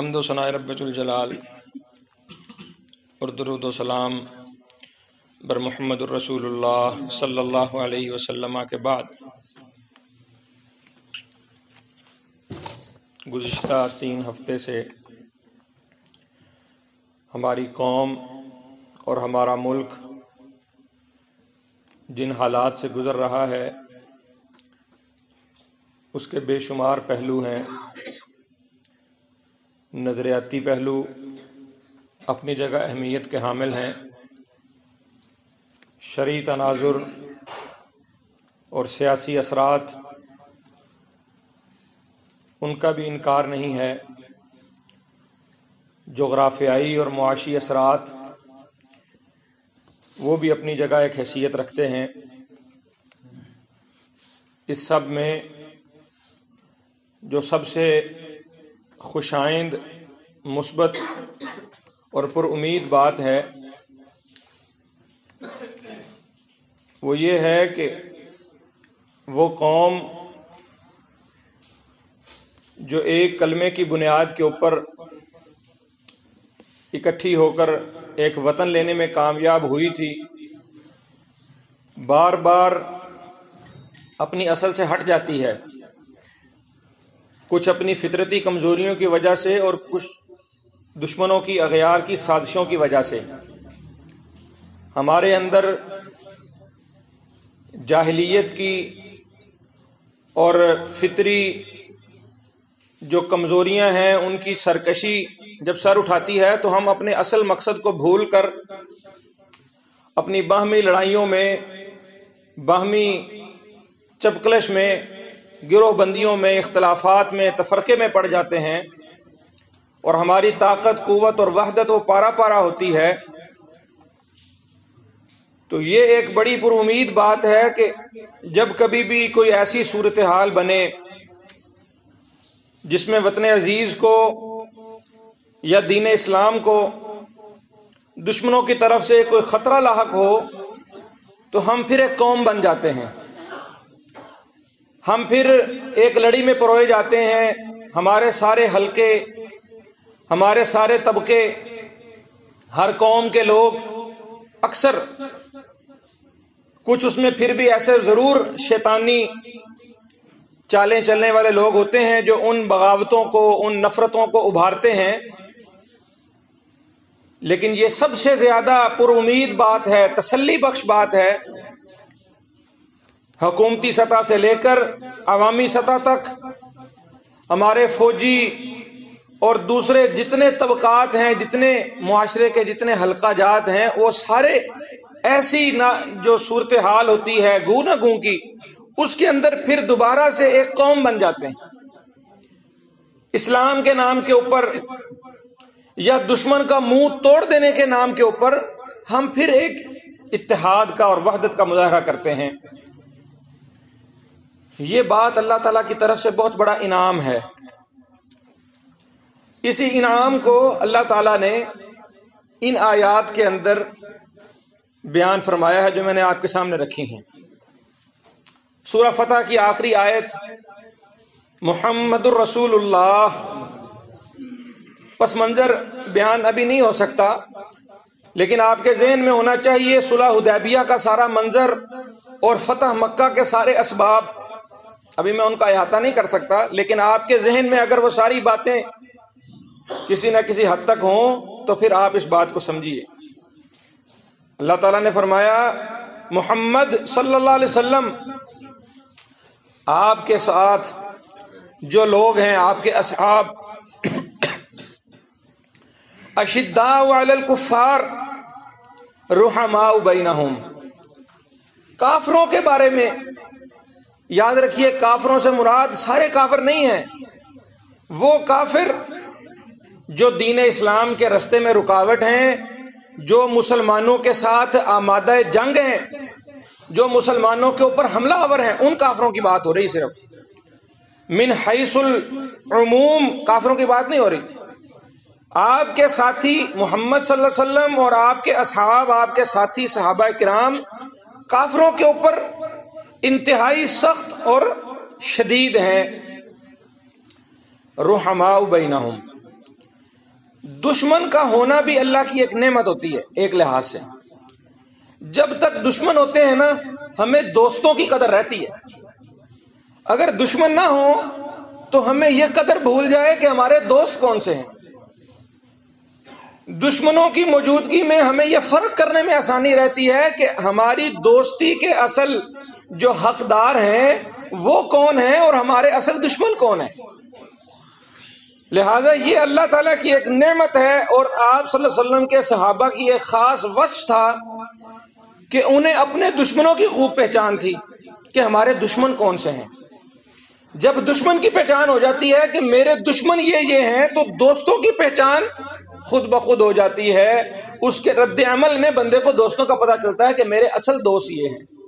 حمد و ثناء رب الجلال اور درود و سلام بر محمد الرسول اللہ صلی اللہ علیہ وسلم کے بعد۔ گزشتہ تین ہفتے سے ہماری قوم اور ہمارا ملک جن حالات سے گزر رہا ہے، اس کے بے شمار پہلو ہیں۔ نظریاتی پہلو اپنی جگہ اہمیت کے حامل ہیں۔ شرعی تناظر اور سیاسی اثرات ان کا بھی انکار نہیں ہے۔ جغرافیائی اور معاشی اثرات وہ بھی اپنی جگہ ایک حیثیت رکھتے ہیں۔ اس سب میں جو سب سے خوش آئند، مثبت اور پر امید بات ہے۔ وہ یہ ہے کہ وہ قوم جو ایک کلمے کی بنیاد کے اوپر اکٹھی ہو کر ایک وطن لینے میں کامیاب ہوئی تھی، بار بار اپنی اصل سے ہٹ جاتی ہے۔ کچھ اپنی فطرتی کمزوریوں کی وجہ سے اور کچھ دشمنوں کی اغیار کی سازشوں کی وجہ سے۔ ہمارے اندر جاہلیت کی اور فطری جو کمزوریاں ہیں، ان کی سرکشی جب سر اٹھاتی ہے تو ہم اپنے اصل مقصد کو بھول کر اپنی باہمی لڑائیوں میں، باہمی چپکلش میں گروہ بندیوں میں، اختلافات میں، تفرقے میں پڑ جاتے ہیں اور ہماری طاقت، قوت اور وحدت وہ پارا پارا ہوتی ہے۔ تو یہ ایک بڑی پر امید بات ہے کہ جب کبھی بھی کوئی ایسی صورتحال بنے جس میں وطن عزیز کو یا دین اسلام کو دشمنوں کی طرف سے کوئی خطرہ لاحق ہو، تو ہم پھر ایک قوم بن جاتے ہیں۔ ہم پھر ایک لڑی میں پروئے جاتے ہیں، ہمارے سارے حلقے، ہمارے سارے طبقے، ہر قوم کے لوگ اکثر کچھ اس میں پھر بھی ایسے ضرور شیطانی چالیں چلنے والے لوگ ہوتے ہیں جو ان بغاوتوں کو، ان نفرتوں کو ابھارتے ہیں۔ لیکن یہ سب سے زیادہ پر امید بات ہے، تسلی بخش بات ہے۔ حکومتی سطح سے لے کر عوامی سطح تک ہمارے فوجی اور دوسرے جتنے طبقات ہیں، جتنے معاشرے کے جتنے حلقہ جات ہیں، وہ سارے ایسی نہ جو صورتحال ہوتی ہے گو نہ گوں کی، اس کے اندر پھر دوبارہ سے ایک قوم بن جاتے ہیں۔ اسلام کے نام کے اوپر یا دشمن کا منہ توڑ دینے کے نام کے اوپر ہم پھر ایک اتحاد کا اور وحدت کا مظاہرہ کرتے ہیں۔ یہ بات اللہ تعالی کی طرف سے بہت بڑا انعام ہے۔ اسی انعام کو اللہ تعالیٰ نے ان آیات کے اندر بیان فرمایا ہے جو میں نے آپ کے سامنے رکھی ہیں۔ سورہ فتح کی آخری آیت محمد الرسول اللہ پس منظر بیان ابھی نہیں ہو سکتا، لیکن آپ کے ذہن میں ہونا چاہیے صلح حدیبیہ کا سارا منظر اور فتح مکہ کے سارے اسباب۔ ابھی میں ان کا احاطہ نہیں کر سکتا، لیکن آپ کے ذہن میں اگر وہ ساری باتیں کسی نہ کسی حد تک ہوں، تو پھر آپ اس بات کو سمجھیے۔ اللہ تعالیٰ نے فرمایا، محمد صلی اللہ علیہ وسلم، آپ کے ساتھ جو لوگ ہیں، آپ کے اصحاب اشدا الکفار رحما بینہم۔ کافروں کے بارے میں یاد رکھیے کافروں سے مراد سارے کافر نہیں ہیں۔ وہ کافر جو دین اسلام کے رستے میں رکاوٹ ہیں، جو مسلمانوں کے ساتھ آمادہ جنگ ہیں، جو مسلمانوں کے اوپر حملہ آور ہیں، ان کافروں کی بات ہو رہی صرف۔ من حیث العموم کافروں کی بات نہیں ہو رہی۔ آپ کے ساتھی محمد صلی اللہ علیہ وسلم اور آپ کے اصحاب، آپ کے ساتھی صحابہ کرام کافروں کے اوپر انتہائی سخت اور شدید ہیں۔ روحما بینہم۔ دشمن کا ہونا بھی اللہ کی ایک نعمت ہوتی ہے، ایک لحاظ سے۔ جب تک دشمن ہوتے ہیں نا، ہمیں دوستوں کی قدر رہتی ہے۔ اگر دشمن نہ ہو تو ہمیں یہ قدر بھول جائے کہ ہمارے دوست کون سے ہیں۔ دشمنوں کی موجودگی میں ہمیں یہ فرق کرنے میں آسانی رہتی ہے کہ ہماری دوستی کے اصل جو حقدار ہیں، وہ کون ہیں اور ہمارے اصل دشمن کون ہیں؟ لہذا یہ اللہ تعالیٰ کی ایک نعمت ہے اور آپ صلی اللہ علیہ وسلم کے صحابہ کی ایک خاص وصف تھا کہ انہیں اپنے دشمنوں کی خوب پہچان تھی کہ ہمارے دشمن کون سے ہیں۔ جب دشمن کی پہچان ہو جاتی ہے کہ میرے دشمن یہ یہ ہیں، تو دوستوں کی پہچان خود بخود ہو جاتی ہے۔ اس کے رد عمل میں بندے کو دوستوں کا پتہ چلتا ہے کہ میرے اصل دوست یہ ہیں۔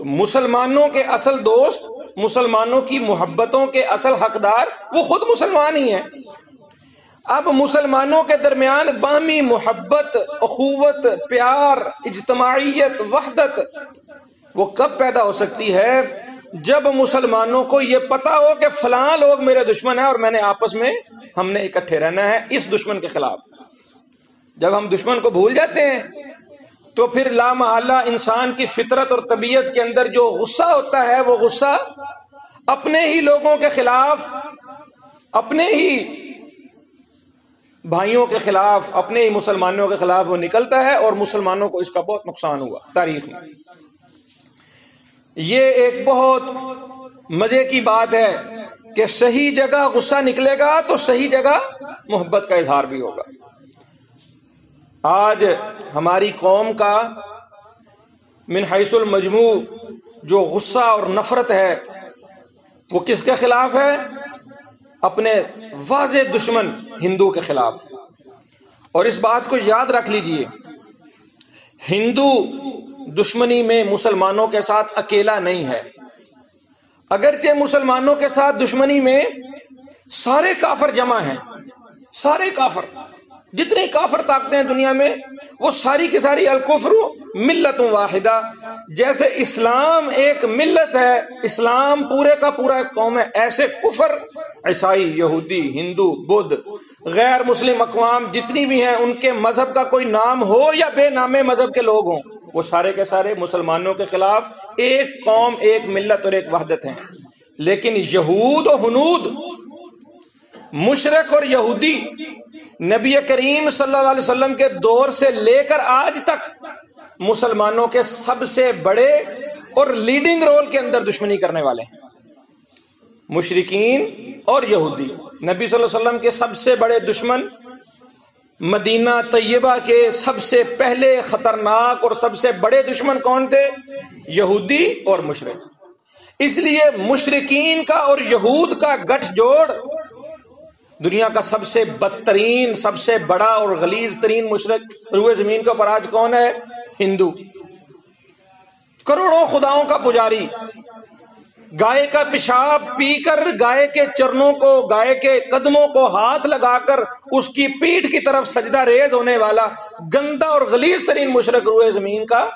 تو مسلمانوں کے اصل دوست، مسلمانوں کی محبتوں کے اصل حقدار، وہ خود مسلمان ہی ہیں۔ اب مسلمانوں کے درمیان باہمی محبت، اخوت، پیار، اجتماعیت، وحدت، وہ کب پیدا ہو سکتی ہے؟ جب مسلمانوں کو یہ پتا ہو کہ فلاں لوگ میرے دشمن ہیں اور میں نے آپس میں، ہم نے اکٹھے رہنا ہے اس دشمن کے خلاف۔ جب ہم دشمن کو بھول جاتے ہیں تو پھر لامحلہ انسان کی فطرت اور طبیعت کے اندر جو غصہ ہوتا ہے، وہ غصہ اپنے ہی لوگوں کے خلاف، اپنے ہی بھائیوں کے خلاف، اپنے ہی مسلمانوں کے خلاف وہ نکلتا ہے اور مسلمانوں کو اس کا بہت نقصان ہوا۔ تاریخ میں۔ یہ ایک بہت مزے کی بات ہے کہ صحیح جگہ غصہ نکلے گا تو صحیح جگہ محبت کا اظہار بھی ہوگا۔ آج ہماری قوم کا من حیث المجموع جو غصہ اور نفرت ہے، وہ کس کے خلاف ہے؟ اپنے واضح دشمن ہندو کے خلاف۔ اور اس بات کو یاد رکھ لیجیے، ہندو دشمنی میں مسلمانوں کے ساتھ اکیلا نہیں ہے۔ اگرچہ مسلمانوں کے ساتھ دشمنی میں سارے کافر جمع ہیں، سارے کافر۔ جتنے کافر طاقتیں ہیں دنیا میں، وہ ساری کی ساری الکفر ملت واحدہ۔ جیسے اسلام ایک ملت ہے، اسلام پورے کا پورا ایک قوم ہے، ایسے کفر، عیسائی، یہودی، ہندو، بدھ، غیر مسلم اقوام جتنی بھی ہیں، ان کے مذہب کا کوئی نام ہو یا بے نام مذہب کے لوگ ہوں، وہ سارے کے سارے مسلمانوں کے خلاف ایک قوم، ایک ملت اور ایک وحدت ہیں۔ لیکن یہود و ہنود، مشرق اور یہودی نبی کریم صلی اللہ علیہ وسلم کے دور سے لے کر آج تک مسلمانوں کے سب سے بڑے اور لیڈنگ رول کے اندر دشمنی کرنے والے ہیں۔ مشرقین اور یہودی۔ نبی صلی اللہ علیہ وسلم کے سب سے بڑے دشمن، مدینہ طیبہ کے سب سے پہلے خطرناک اور سب سے بڑے دشمن کون تھے؟ یہودی اور مشرق اس لیے مشرقین کا اور یہود کا گٹھ جوڑ دنیا کا سب سے بدترین، سب سے بڑا اور غلیظ ترین مشرق روئے زمین کے اوپر آج کون ہے؟ ہندو۔ کروڑوں خداؤں کا پجاری۔ گائے کا پیشاب پی کر گائے کے چرنوں کو، گائے کے قدموں کو ہاتھ لگا کر اس کی پیٹ کی طرف سجدہ ریز ہونے والا گندا اور غلیظ ترین مشرق روئے زمین کا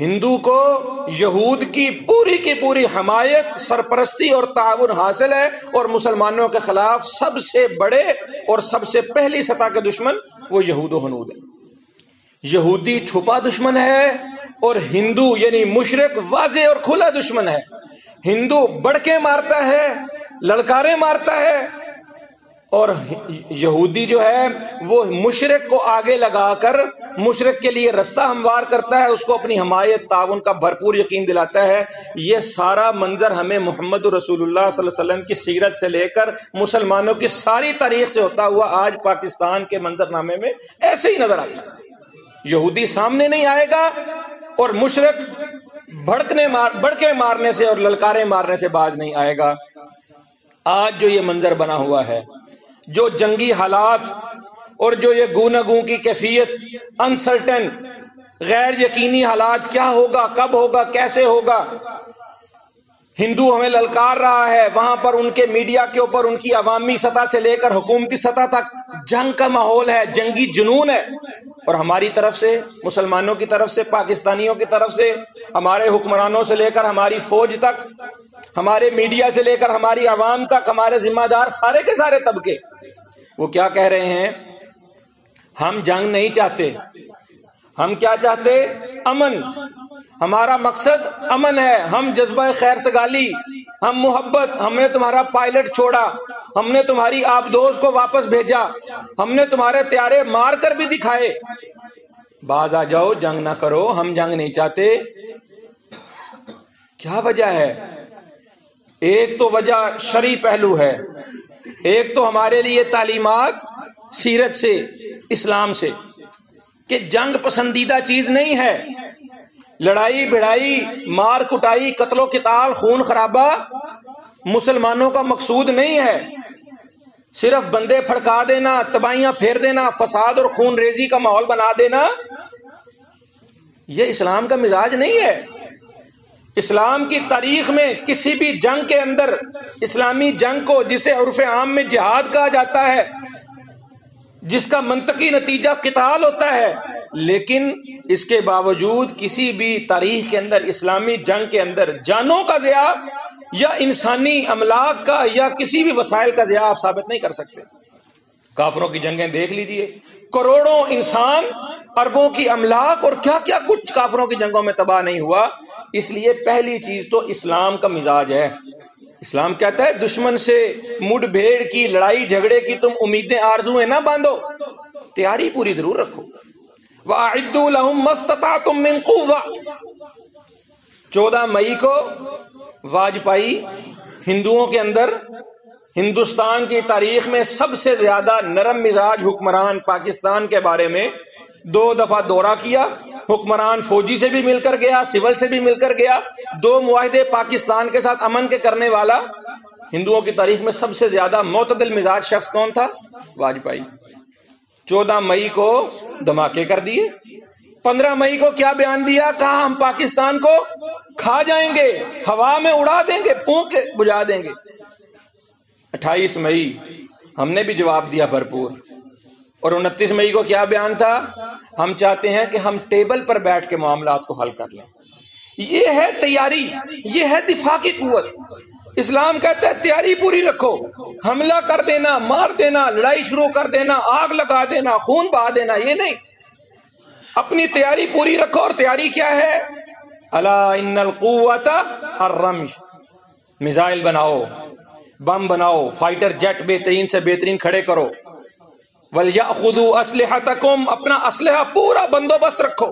ہندو کو یہود کی پوری کی پوری حمایت، سرپرستی اور تعاون حاصل ہے اور مسلمانوں کے خلاف سب سے بڑے اور سب سے پہلی سطح کے دشمن وہ یہود و حنود ہے یہودی چھپا دشمن ہے اور ہندو یعنی مشرق واضح اور کھلا دشمن ہے۔ ہندو بڑھ کے مارتا ہے لڑکارے مارتا ہے اور یہودی جو ہے وہ مشرق کو آگے لگا کر مشرق کے لیے رستہ ہموار کرتا ہے، اس کو اپنی حمایت، تعاون کا بھرپور یقین دلاتا ہے۔ یہ سارا منظر ہمیں محمد رسول اللہ صلی اللہ علیہ وسلم کی سیرت سے لے کر مسلمانوں کی ساری تاریخ سے ہوتا ہوا آج پاکستان کے منظر نامے میں ایسے ہی نظر آتا ہے۔ یہودی سامنے نہیں آئے گا اور مشرق بھڑکنے مار بڑھ کے مارنے سے اور للکارے مارنے سے باز نہیں آئے گا۔ آج جو یہ منظر بنا ہوا ہے جو جنگی حالات اور جو یہ گونا گوں کی کیفیت انسرٹن غیر یقینی حالات، کیا ہوگا، کب ہوگا، کیسے ہوگا؟ ہندو ہمیں للکار رہا ہے، وہاں پر ان کے میڈیا کے اوپر ان کی عوامی سطح سے لے کر حکومتی سطح تک جنگ کا ماحول ہے، جنگی جنون ہے۔ اور ہماری طرف سے، مسلمانوں کی طرف سے، پاکستانیوں کی طرف سے، ہمارے حکمرانوں سے لے کر ہماری فوج تک ہمارے میڈیا سے لے کر ہماری عوام تک، ہمارے ذمہ دار سارے کے سارے طبقے۔ وہ کیا کہہ رہے ہیں؟ ہم جنگ نہیں چاہتے۔ ہم کیا چاہتے؟ امن۔ ہمارا مقصد امن ہے۔ ہم جذبہ خیر سگالی ہم محبت۔ ہم نے تمہارا پائلٹ چھوڑا۔ ہم نے تمہاری آپ دوست کو واپس بھیجا۔ ہم نے تمہارے تیارے مار کر بھی دکھائے۔ باز آ جاؤ، جنگ نہ کرو۔ ہم جنگ نہیں چاہتے۔ کیا وجہ ہے؟ ایک تو وجہ شری پہلو ہے۔ ایک تو ہمارے لیے تعلیمات سیرت سے، اسلام سے، کہ جنگ پسندیدہ چیز نہیں ہے۔ لڑائی بڑائی مار کٹائی، قتل و کتال خون خرابہ مسلمانوں کا مقصود نہیں ہے۔ صرف بندے پھڑکا دینا، تباہیاں پھیر دینا، فساد اور خون ریزی کا ماحول بنا دینا، یہ اسلام کا مزاج نہیں ہے۔ اسلام کی تاریخ میں کسی بھی جنگ کے اندر اسلامی جنگ کو جسے عرف عام میں جہاد کہا جاتا ہے، جس کا منطقی نتیجہ قتال ہوتا ہے، لیکن اس کے باوجود کسی بھی تاریخ کے اندر، اسلامی جنگ کے اندر جانوں کا ضیاع یا انسانی املاک کا یا کسی بھی وسائل کا ضیاع آپ ثابت نہیں کر سکتے۔ کافروں کی جنگیں دیکھ لیجیے۔ کروڑوں انسان اربوں کی املاک اور کیا کیا کچھ کافروں کی جنگوں میں تباہ نہیں ہوا، اس لیے پہلی چیز تو اسلام کا مزاج ہے۔ اسلام کہتا ہے، دشمن سے مڈ بھیڑ کی، لڑائی جھگڑے کی تم امیدیں آرزو نہ باندھو۔ تیاری پوری ضرور رکھو۔ تم چودہ مئی کو واجپائی ہندوؤں کے اندر ہندوستان کی تاریخ میں سب سے زیادہ نرم مزاج حکمران پاکستان کے بارے میں دو دفعہ دورہ کیا۔ حکمران فوجی سے بھی مل کر گیا، سول سے بھی مل کر گیا۔ دو معاہدے پاکستان کے ساتھ امن کے کرنے والا۔ ہندوؤں کی تاریخ میں سب سے زیادہ معتدل مزاج شخص کون تھا؟ واجپئی چودہ مئی کو دھماکے کر دیے۔ پندرہ مئی کو کیا بیان دیا؟ کہا ہم پاکستان کو کھا جائیں گے، ہوا میں اڑا دیں گے، پھونک بجا دیں گے۔ اٹھائیس مئی ہم نے بھی جواب دیا بھرپور۔ اور انتیس مئی کو کیا بیان تھا؟ ہم چاہتے ہیں کہ ہم ٹیبل پر بیٹھ کے معاملات کو حل کر لیں۔ یہ ہے تیاری، یہ ہے دفاع کی قوت۔ اسلام کہتا ہے، تیاری پوری رکھو۔ حملہ کر دینا، مار دینا، لڑائی شروع کر دینا، آگ لگا دینا، خون بہا دینا، یہ نہیں۔ اپنی تیاری پوری رکھو۔ اور تیاری کیا ہے؟ اللہ ان القوت الرمش۔ میزائل بناؤ۔ بم بناؤ، فائٹر جیٹ بہترین سے بہترین کھڑے کرو۔ خدو اسلحہ اپنا اسلحہ پورا بندوبست رکھو۔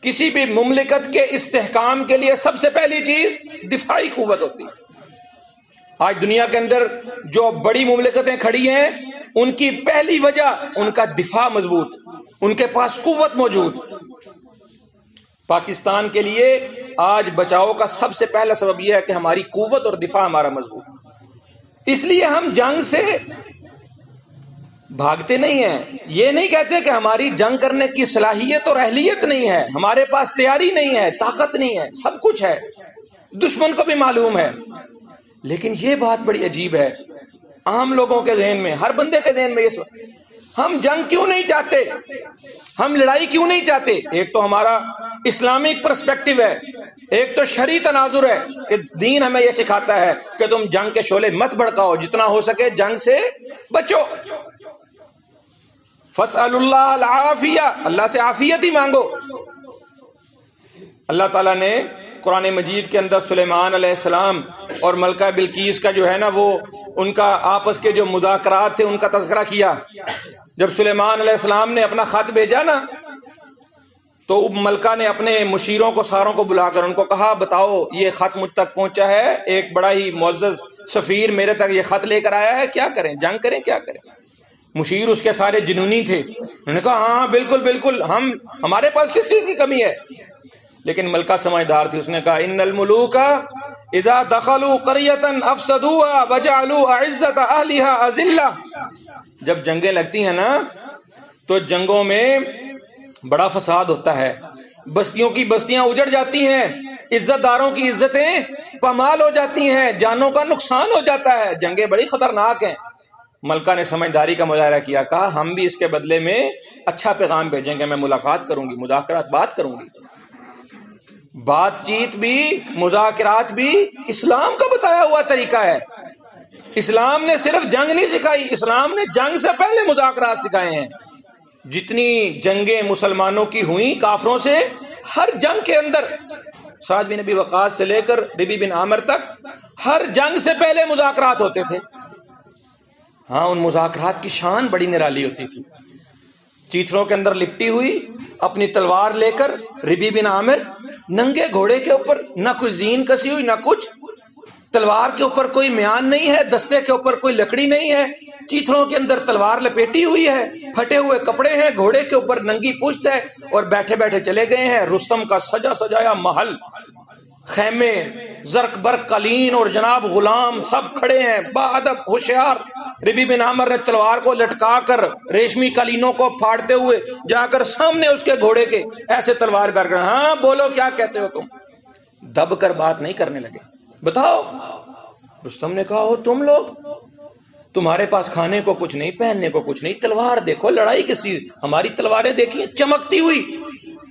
کسی بھی مملکت کے استحکام کے لیے سب سے پہلی چیز دفاعی قوت ہوتی۔ آج دنیا کے اندر جو بڑی مملکتیں کھڑی ہیں، ان کی پہلی وجہ ان کا دفاع مضبوط، ان کے پاس قوت موجود۔ پاکستان کے لیے آج بچاؤ کا سب سے پہلا سبب یہ ہے کہ ہماری قوت اور دفاع ہمارا مضبوط۔ اس لیے ہم جنگ سے بھاگتے نہیں ہیں۔ یہ نہیں کہتے کہ ہماری جنگ کرنے کی صلاحیت اور اہلیت نہیں ہے۔ ہمارے پاس تیاری نہیں ہے، طاقت نہیں ہے، سب کچھ ہے۔ دشمن کو بھی معلوم ہے۔ لیکن یہ بات بڑی عجیب ہے۔ عام لوگوں کے ذہن میں، ہر بندے کے ذہن میں یہ ہم جنگ کیوں نہیں چاہتے؟ ہم لڑائی کیوں نہیں چاہتے؟ ایک تو ہمارا اسلامک پرسپیکٹو ہے۔ ایک تو شری تناظر ہے کہ دین ہمیں یہ سکھاتا ہے کہ تم جنگ کے شعلے مت بڑکاؤ جتنا ہو سکے جنگ سے بچو۔ فصل اللہ العافیہ اللہ سے عافیت ہی مانگو۔ اللہ تعالیٰ نے قرآن مجید کے اندر سلیمان علیہ السلام اور ملکہ بلکیس کا جو ہے نا وہ ان کا آپس کے جو مذاکرات تھے، ان کا تذکرہ کیا۔ جب سلیمان علیہ السلام نے اپنا خط بھیجا نا تو ملکہ نے اپنے مشیروں کو ساروں کو بلا کر ان کو کہا بتاؤ یہ خط مجھ تک پہنچا ہے؟ ایک بڑا ہی معزز سفیر میرے تک یہ خط لے کر آیا ہے؟ کیا کریں؟ جنگ کریں؟ کیا کریں؟ مشیر اس کے سارے جنونی تھے۔ انہوں نے کہا ہاں, ہاں، بالکل بالکل ہم ہمارے پاس کس چیز کی کمی ہے؟ لیکن ملکہ سمجھدار تھی اس نے کہا ان الملوک اذا دخلوا قرية افسدوها وجعلوا اعزت اهلها اذلہ جب جنگیں لگتی ہیں نا تو جنگوں میں بڑا فساد ہوتا ہے۔ بستیوں کی بستیاں اجڑ جاتی ہیں۔ عزت داروں کی عزتیں پامال ہو جاتی ہیں۔ جانوں کا نقصان ہو جاتا ہے۔ جنگیں بڑی خطرناک ہیں۔ ملکہ نے سمجھداری کا مظاہرہ کیا، کہا، ہم بھی اس کے بدلے میں اچھا پیغام بھیجیں گے، میں ملاقات کروں گی، مذاکرات بات کروں گی۔ بات چیت بھی، مذاکرات بھی اسلام کا بتایا ہوا طریقہ ہے۔ اسلام نے صرف جنگ نہیں سکھائی، اسلام نے جنگ سے پہلے مذاکرات سکھائے ہیں۔ جتنی جنگیں مسلمانوں کی ہوئیں کافروں سے، ہر جنگ کے اندر، سعد بن نبی وقاص سے لے کر ربی بن عامر تک، ہر جنگ سے پہلے مذاکرات ہوتے تھے۔ ہاں ان مذاکرات کی شان بڑی نرالی ہوتی تھی۔ چیتروں کے اندر لپٹی ہوئی، اپنی تلوار لے کر، ربی بن عامر ننگے گھوڑے کے اوپر، نہ کوئی زین کسی ہوئی، نہ کچھ تلوار کے اوپر کوئی میان نہیں ہے، دستے کے اوپر کوئی لکڑی نہیں ہے چیتروں کے اندر تلوار لپیٹی ہوئی ہے، پھٹے ہوئے کپڑے ہیں، گھوڑے کے اوپر ننگی پشت ہے اور بیٹھے بیٹھے چلے گئے ہیں رستم کا سجا سجایا محل۔ خیمے زرک برق قالین اور جناب غلام سب کھڑے ہیں۔ با ادب، ہوشیار۔ ربی بن عامر نے تلوار کو لٹکا کر ریشمی قالینوں کو پھاڑتے ہوئے جا کر سامنے اس کے گھوڑے کے ایسے تلوار کر کر ہاں بولو کیا کہتے ہو تم؟ دب کر بات نہیں کرنے لگے۔ بتاؤ۔ رستم نے کہا ہو تم لوگ۔ تمہارے پاس کھانے کو کچھ نہیں، پہننے کو کچھ نہیں، تلوار دیکھو، لڑائی کسی، ہماری تلواریں دیکھی چمکتی ہوئی۔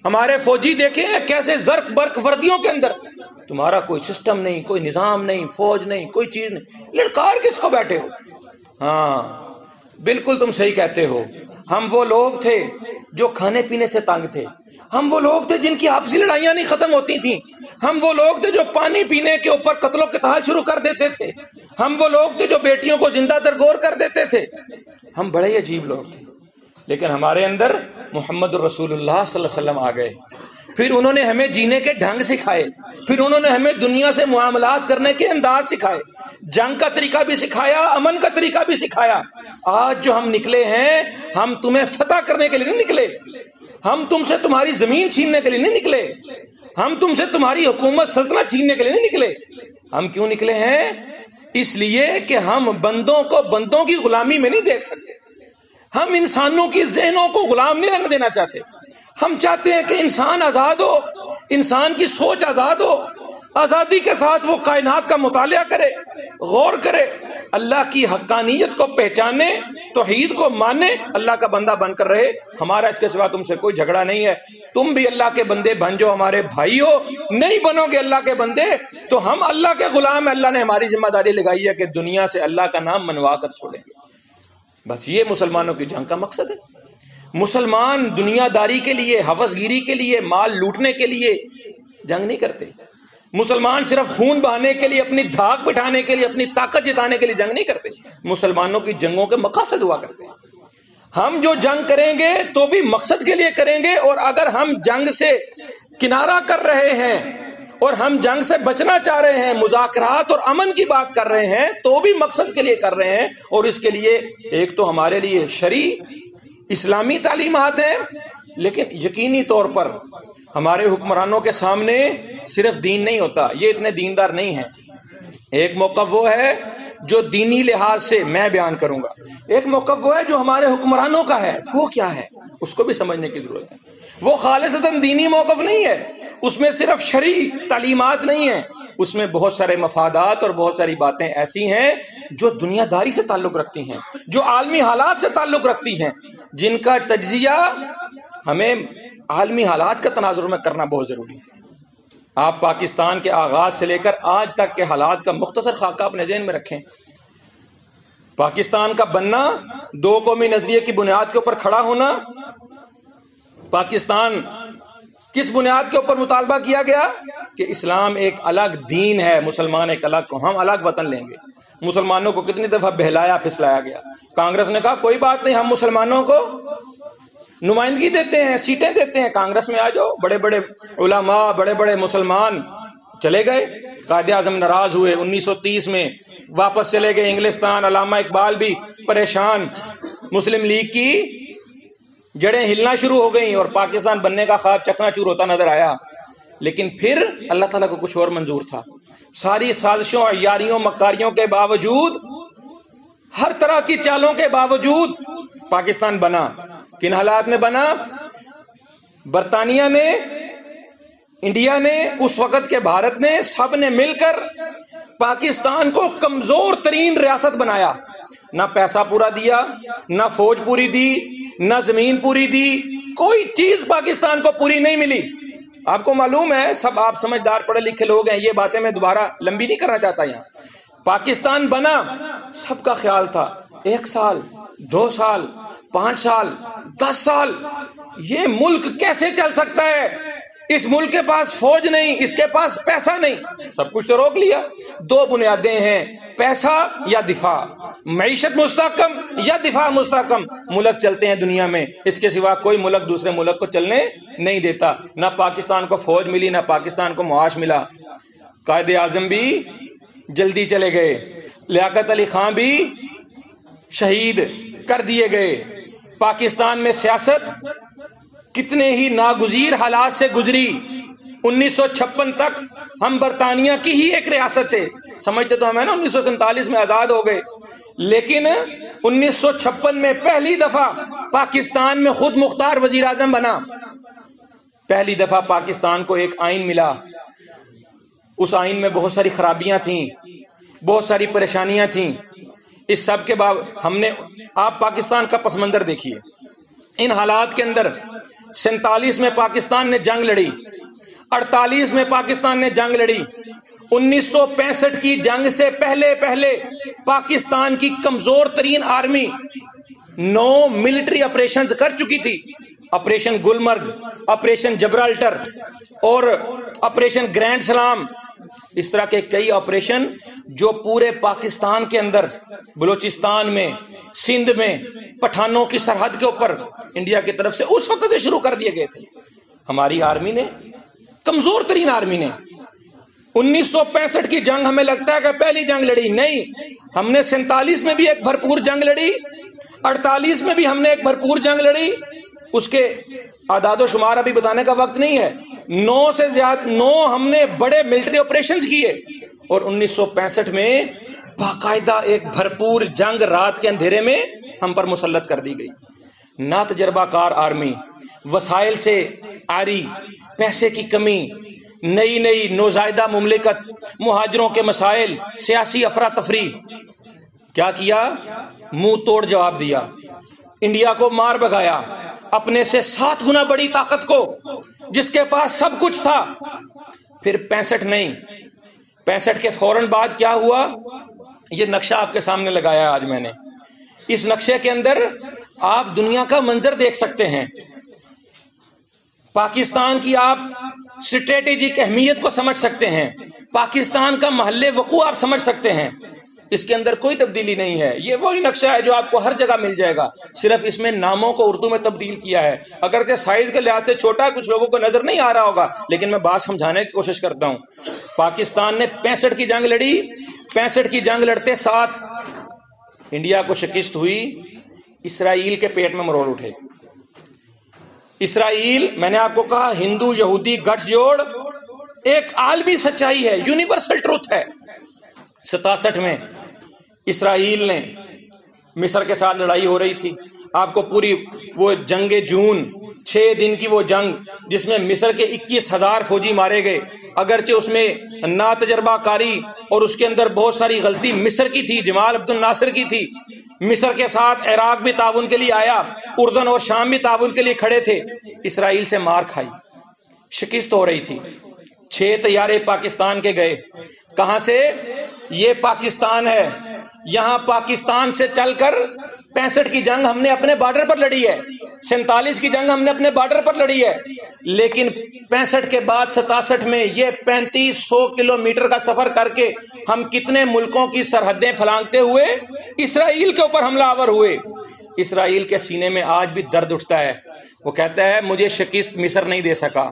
ہمارے فوجی دیکھے ہیں کیسے زرک برق وردیوں کے اندر۔ تمہارا کوئی سسٹم نہیں، کوئی نظام نہیں، فوج نہیں، کوئی چیز نہیں۔ لڑکار کس کو بیٹھے ہو؟ ہاں بالکل تم صحیح کہتے ہو۔ ہم وہ لوگ تھے جو کھانے پینے سے تنگ تھے۔ ہم وہ لوگ تھے جن کی آپسی لڑائیاں نہیں ختم ہوتی تھیں۔ ہم وہ لوگ تھے جو پانی پینے کے اوپر قتل و قتال شروع کر دیتے تھے۔ ہم وہ لوگ تھے جو بیٹیوں کو زندہ درگور کر دیتے تھے۔ ہم بڑے ہی عجیب لوگ تھے۔ لیکن ہمارے اندر محمد الرسول اللہ صلی اللہ علیہ وسلم آ گئے۔ پھر انہوں نے ہمیں جینے کے ڈھنگ سکھائے۔ پھر انہوں نے ہمیں دنیا سے معاملات کرنے کے انداز سکھائے۔ جنگ کا طریقہ بھی سکھایا، امن کا طریقہ بھی سکھایا۔ آج جو ہم نکلے ہیں، ہم تمہیں فتح کرنے کے لیے نہیں نکلے۔ ہم تم سے تمہاری زمین چھیننے کے لیے نہیں نکلے۔ ہم تم سے تمہاری حکومت سلطنت چھیننے کے لیے نہیں نکلے۔ ہم کیوں نکلے ہیں؟ اس لیے کہ ہم بندوں کو بندوں کی غلامی میں نہیں دیکھ سکتے۔ ہم انسانوں کی ذہنوں کو غلام نہیں رہنے دینا چاہتے۔ ہم چاہتے ہیں کہ انسان آزاد ہو، انسان کی سوچ آزاد ہو۔ آزادی کے ساتھ وہ کائنات کا مطالعہ کرے، غور کرے۔ اللہ کی حقانیت کو پہچانے، توحید کو مانے، اللہ کا بندہ بن کر رہے۔ ہمارا اس کے سوا تم سے کوئی جھگڑا نہیں ہے۔ تم بھی اللہ کے بندے بن جو ہمارے بھائی ہو۔ نہیں بنو گے اللہ کے بندے، تو ہم اللہ کے غلام اللہ نے ہماری ذمہ داری لگائی ہے کہ دنیا سے اللہ کا نام منوا کر چھوڑیں گے بس یہ مسلمانوں کی جنگ کا مقصد ہے۔ مسلمان دنیا داری کے لیے حوث گیری کے لیے، مال لوٹنے کے لیے جنگ نہیں کرتے۔ مسلمان صرف خون بہانے کے لیے، اپنی دھاک بٹھانے کے لیے، اپنی طاقت جتانے کے لیے جنگ نہیں کرتے۔ مسلمانوں کی جنگوں کے مقاصد ہوا کرتے ہیں۔ ہم جو جنگ کریں گے تو بھی مقصد کے لیے کریں گے، اور اگر ہم جنگ سے کنارہ کر رہے ہیں اور ہم جنگ سے بچنا چاہ رہے ہیں، مذاکرات اور امن کی بات کر رہے ہیں، تو بھی مقصد کے لیے کر رہے ہیں۔ اور اس کے لیے ایک تو ہمارے لیے شریع اسلامی تعلیمات ہیں، لیکن یقینی طور پر ہمارے حکمرانوں کے سامنے صرف دین نہیں ہوتا، یہ اتنے دیندار نہیں ہیں۔ ایک موقف وہ ہے جو دینی لحاظ سے میں بیان کروں گا۔ ایک موقف وہ ہے جو ہمارے حکمرانوں کا ہے، وہ کیا ہے؟ اس کو بھی سمجھنے کی ضرورت ہے۔ وہ خالص دینی موقف نہیں ہے، اس میں صرف شرعی تعلیمات نہیں ہیں۔ اس میں بہت سارے مفادات اور بہت ساری باتیں ایسی ہیں جو دنیا داری سے تعلق رکھتی ہیں، جو عالمی حالات سے تعلق رکھتی ہیں۔ جن کا تجزیہ ہمیں عالمی حالات کا تناظر میں کرنا بہت ضروری ہے۔ آپ پاکستان کے آغاز سے لے کر آج تک کے حالات کا مختصر خاکہ اپنے ذہن میں رکھیں۔ پاکستان کا بننا، دو قومی نظریے کی بنیاد کے اوپر کھڑا ہونا۔ پاکستان کس بنیاد کے اوپر مطالبہ کیا گیا؟ کہ اسلام ایک الگ دین ہے، مسلمان ایک الگ کو ہم الگ وطن لیں گے۔ مسلمانوں کو کتنی دفعہ بہلایا، پھسلایا گیا۔ کانگریس نے کہا، کوئی بات نہیں، ہم مسلمانوں کو نمائندگی دیتے ہیں، سیٹیں دیتے ہیں۔ کانگریس میں آ جاؤ۔ بڑے بڑے علماء، بڑے بڑے مسلمان چلے گئے۔ قائد اعظم ناراض ہوئے۔ انیس سو تیس میں واپس چلے گئے۔ انگلستان، علامہ اقبال بھی پریشان۔ مسلم لیگ کی جڑیں ہلنا شروع ہو گئیں اور پاکستان بننے کا خواب چکنا چور ہوتا نظر آیا۔ لیکن پھر اللہ تعالیٰ کو کچھ اور منظور تھا۔ ساری سازشوں یاریوں مکاریوں کے باوجود، ہر طرح کی چالوں کے باوجود پاکستان بنا۔ کن حالات میں بنا؟ برطانیہ نے، انڈیا نے، اس وقت کے بھارت نے سب نے مل کر پاکستان کو کمزور ترین ریاست بنایا۔ نہ پیسہ پورا دیا، نہ فوج پوری دی، نہ زمین پوری دی، کوئی چیز پاکستان کو پوری نہیں ملی۔ آپ کو معلوم ہے، سب آپ سمجھدار پڑھے لکھے لوگ ہیں، یہ باتیں میں دوبارہ لمبی نہیں کرنا چاہتا یہاں۔ پاکستان بنا، سب کا خیال تھا، ایک سال، دو سال پانچ سال، دس سال، یہ ملک کیسے چل سکتا ہے؟ اس ملک کے پاس فوج نہیں، اس کے پاس پیسہ نہیں۔ سب کچھ تو روک لیا۔ دو بنیادیں ہیں، پیسہ یا دفاع۔ معیشت مستحکم یا دفاع مستحکم۔ ملک چلتے ہیں دنیا میں، اس کے سوا کوئی ملک دوسرے ملک کو چلنے نہیں دیتا۔ نہ پاکستان کو فوج ملی، نہ پاکستان کو معاش ملا۔ قائد اعظم بھی جلدی چلے گئے۔ لیاقت علی خان بھی شہید کر دیے گئے۔ پاکستان میں سیاست کتنے ہی ناگزیر حالات سے گزری۔ انیس سو چھپن تک ہم برطانیہ کی ہی ایک ریاست تھے۔ سمجھتے تو ہمیں نا انیس سو سینتالیس میں آزاد ہو گئے۔ لیکن انیس سو چھپن میں پہلی دفعہ پاکستان میں خود مختار وزیر اعظم بنا۔ پہلی دفعہ پاکستان کو ایک آئین ملا۔ اس آئین میں بہت ساری خرابیاں تھیں، بہت ساری پریشانیاں تھیں۔ اس سب کے بعد ہم نے آپ پاکستان کا پس منظر دیکھیے۔ ان حالات کے اندر سینتالیس میں پاکستان نے جنگ لڑی، اڑتالیس میں پاکستان نے جنگ لڑی۔ انیس سو پینسٹھ کی جنگ سے پہلے پہلے پاکستان کی کمزور ترین آرمی نو ملٹری آپریشن کر چکی تھی۔ آپریشن گلمرگ آپریشن جبرالٹر اور آپریشن گرینڈ سلام۔ اس طرح کے کئی آپریشن جو پورے پاکستان کے اندر، بلوچستان میں، سندھ میں، پٹھانوں کی سرحد کے اوپر انڈیا کی طرف سے اس وقت سے شروع کر دیے گئے تھے۔ ہماری آرمی نے، کمزور ترین آرمی نے۔ انیس سو پینسٹھ کی جنگ ہمیں لگتا ہے کہ پہلی جنگ لڑی، نہیں، ہم نے سینتالیس میں بھی ایک بھرپور جنگ لڑی، اڑتالیس میں بھی ہم نے ایک بھرپور جنگ لڑی۔ اس کے آداد و شمار ابھی بتانے کا وقت نہیں ہے۔ نو سے زیادہ نو ہم نے بڑے ملٹری آپریشن کیے۔ اور انیس سو پینسٹھ میں باقاعدہ ایک بھرپور جنگ رات کے اندھیرے میں ہم پر مسلط کر دی گئی۔ نہ تجربہ کار آرمی، وسائل سے آری، پیسے کی کمی، نئی نئی نوزائیدہ مملکت، مہاجروں کے مسائل، سیاسی افراتفری۔ کیا کیا؟ منہ توڑ جواب دیا۔ انڈیا کو مار بگایا اپنے سے سات گنا بڑی طاقت کو، جس کے پاس سب کچھ تھا۔ پھر پینسٹھ نہیں۔ پینسٹھ کے فوراً بعد کیا ہوا؟ یہ نقشہ آپ کے سامنے لگایا آج میں نے۔ اس نقشے کے اندر آپ دنیا کا منظر دیکھ سکتے ہیں۔ پاکستان کی آپ اسٹریٹجک اہمیت کو سمجھ سکتے ہیں۔ پاکستان کا محلے وقوع آپ سمجھ سکتے ہیں۔ اس کے اندر کوئی تبدیلی نہیں ہے۔ یہ وہی نقشہ ہے جو آپ کو ہر جگہ مل جائے گا۔ صرف اس میں ناموں کو اردو میں تبدیل کیا ہے۔ اگرچہ سائز کے لحاظ سے چھوٹا ہے کچھ لوگوں کو نظر نہیں آ رہا ہوگا، لیکن میں بات سمجھانے کی کوشش کرتا ہوں۔ پاکستان نے پینسٹھ کی جنگ لڑی۔ پینسٹھ کی جنگ لڑتے ساتھ انڈیا کو شکست ہوئی۔ اسرائیل کے پیٹ میں مروڑ اٹھے۔ اسرائیل، میں نے آپ کو کہا، ہندو، یہودی، گٹھ، جوڑ، ایک عالمی سچائی ہے، یونیورسل ٹروتھ ہے۔ ستاسٹھ میں اسرائیل نے مصر کے ساتھ لڑائی ہو رہی تھی۔ آپ کو پوری وہ جنگ جون، چھ دن کی وہ جنگ جس میں مصر کے اکیس ہزار فوجی مارے گئے۔ اگرچہ اس میں نا تجربہ کاری اور اس کے اندر بہت ساری غلطی مصر کی تھی، جمال عبد الناصر کی تھی۔ مصر کے ساتھ عراق بھی تعاون کے لیے آیا، اردن اور شام بھی تعاون کے لیے کھڑے تھے۔ اسرائیل سے مار کھائی۔ شکست ہو رہی تھی۔ چھ طیارے پاکستان کے گئے۔ کہاں سے؟ یہ پاکستان ہے۔ یہاں پاکستان سے چل کر پینسٹھ کی جنگ ہم نے اپنے بارڈر پر لڑی ہے، سینتالیس کی جنگ ہم نے اپنے بارڈر پر لڑی ہے، لیکن پینسٹھ کے بعد ستاسٹھ میں یہ پینتیس سو کلو میٹر کا سفر کر کے ہم کتنے ملکوں کی سرحدیں پھلانگتے ہوئے اسرائیل کے اوپر حملہ آور ہوئے۔ اسرائیل کے سینے میں آج بھی درد اٹھتا ہے۔ وہ کہتا ہے، مجھے شکست مصر نہیں دے سکا۔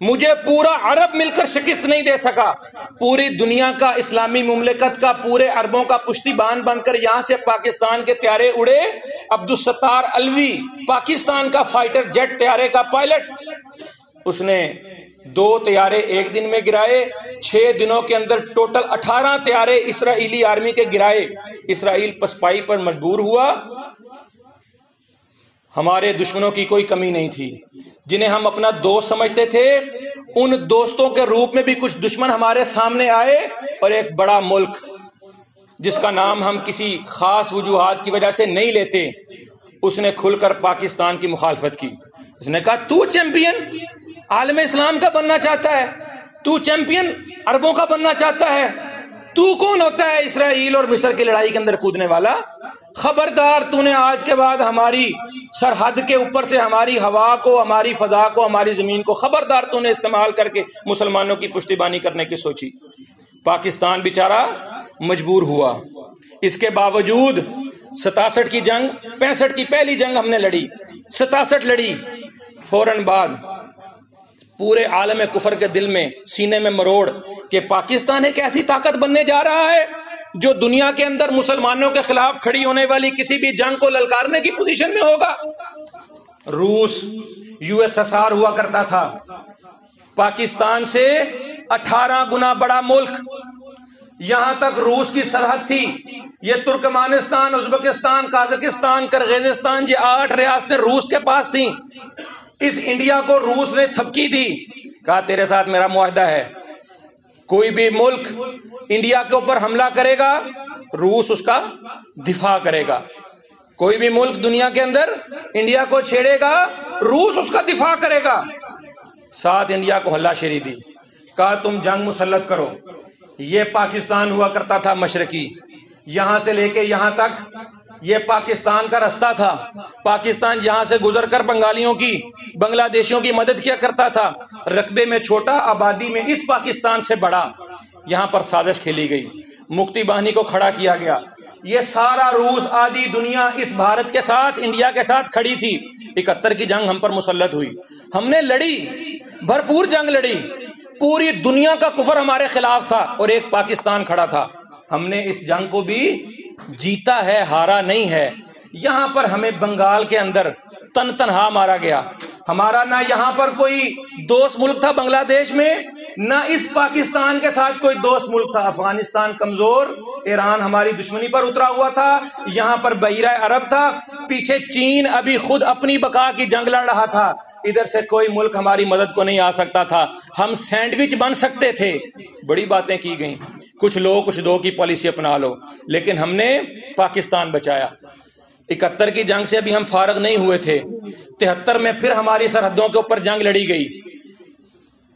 مجھے پورا عرب مل کر شکست نہیں دے سکا۔ پوری دنیا کا اسلامی مملکت کا، پورے عربوں کا پشتی بان بن کر یہاں سے پاکستان کے تیارے اڑے۔ عبد الستار الوی پاکستان کا فائٹر جیٹ تیارے کا پائلٹ۔ اس نے دو تیارے ایک دن میں گرائے، چھ دنوں کے اندر ٹوٹل اٹھارہ تیارے اسرائیلی آرمی کے گرائے۔ اسرائیل پسپائی پر مجبور ہوا۔ ہمارے دشمنوں کی کوئی کمی نہیں تھی۔ جنہیں ہم اپنا دوست سمجھتے تھے، ان دوستوں کے روپ میں بھی کچھ دشمن ہمارے سامنے آئے اور ایک بڑا ملک، جس کا نام ہم کسی خاص وجوہات کی وجہ سے نہیں لیتے، اس نے کھل کر پاکستان کی مخالفت کی۔ اس نے کہا، تو چیمپئن عالم اسلام کا بننا چاہتا ہے، تو چیمپئن عربوں کا بننا چاہتا ہے، تو کون ہوتا ہے اسرائیل اور مصر کی لڑائی کے اندر کودنے والا؟ خبردار تو نے آج کے بعد ہماری سرحد کے اوپر سے ہماری ہوا کو، ہماری فضا کو، ہماری زمین کو خبردار تو نے استعمال کر کے مسلمانوں کی پشتی بانی کرنے کی سوچی۔ پاکستان بیچارہ مجبور ہوا۔ اس کے باوجود ستاسٹھ کی جنگ، پینسٹھ کی پہلی جنگ ہم نے لڑی۔ ستاسٹھ لڑی۔ فوراً بعد پورے عالم کفر کے دل میں، سینے میں مروڑ کہ پاکستان ایک ایسی طاقت بننے جا رہا ہے۔ جو دنیا کے اندر مسلمانوں کے خلاف کھڑی ہونے والی کسی بھی جنگ کو للکارنے کی پوزیشن میں ہوگا۔ روس یو ایس ایس آر ہوا کرتا تھا۔ پاکستان سے اٹھارہ گنا بڑا ملک۔ یہاں تک روس کی سرحد تھی۔ یہ ترکمانستان، ازبکستان کازکستان کرغیزستان یہ آٹھ ریاستیں روس کے پاس تھیں۔ اس انڈیا کو روس نے تھپکی دی۔ کہا، تیرے ساتھ میرا معاہدہ ہے۔ کوئی بھی ملک انڈیا کے اوپر حملہ کرے گا، روس اس کا دفاع کرے گا۔ کوئی بھی ملک دنیا کے اندر انڈیا کو چھیڑے گا، روس اس کا دفاع کرے گا۔ ساتھ انڈیا کو ہلا شیری دی۔ کہا، تم جنگ مسلط کرو۔ یہ پاکستان ہوا کرتا تھا مشرقی۔ یہاں سے لے کے یہاں تک یہ پاکستان کا رستہ تھا۔ پاکستان یہاں سے گزر کر بنگالیوں کی بنگلہ دیشیوں کی مدد کیا کرتا تھا۔ رقبے میں چھوٹا، آبادی میں اس پاکستان سے بڑا۔ یہاں پر سازش کھیلی گئی۔ مکتی باہنی کو کھڑا کیا گیا۔ یہ سارا روس، آدھی دنیا اس بھارت کے ساتھ، انڈیا کے ساتھ کھڑی تھی۔ اکہتر کی جنگ ہم پر مسلط ہوئی۔ ہم نے لڑی، بھرپور جنگ لڑی۔ پوری دنیا کا کفر ہمارے خلاف تھا اور ایک پاکستان کھڑا تھا۔ ہم نے اس جنگ کو بھی جیتا ہے ہارا نہیں ہے۔ یہاں پر ہمیں بنگال کے اندر تن تنہا مارا گیا۔ ہمارا نہ یہاں پر کوئی دوست ملک تھا بنگلہ دیش میں، نہ اس پاکستان کے ساتھ کوئی دوست ملک تھا۔ افغانستان کمزور، ایران ہماری دشمنی پر اترا ہوا تھا، یہاں پر بحیرہ عرب تھا۔ پیچھے چین ابھی خود اپنی بقا کی جنگ لڑ رہا تھا۔ ادھر سے کوئی ملک ہماری مدد کو نہیں آ سکتا تھا۔ ہم سینڈوچ بن سکتے تھے۔ بڑی باتیں کی گئیں۔ کچھ لو، کچھ دو کی پالیسی اپنا لو۔ لیکن ہم نے پاکستان بچایا۔ اکہتر کی جنگ سے ابھی ہم فارغ نہیں ہوئے تھے۔ تہتر میں پھر ہماری سرحدوں کے اوپر جنگ لڑی گئی۔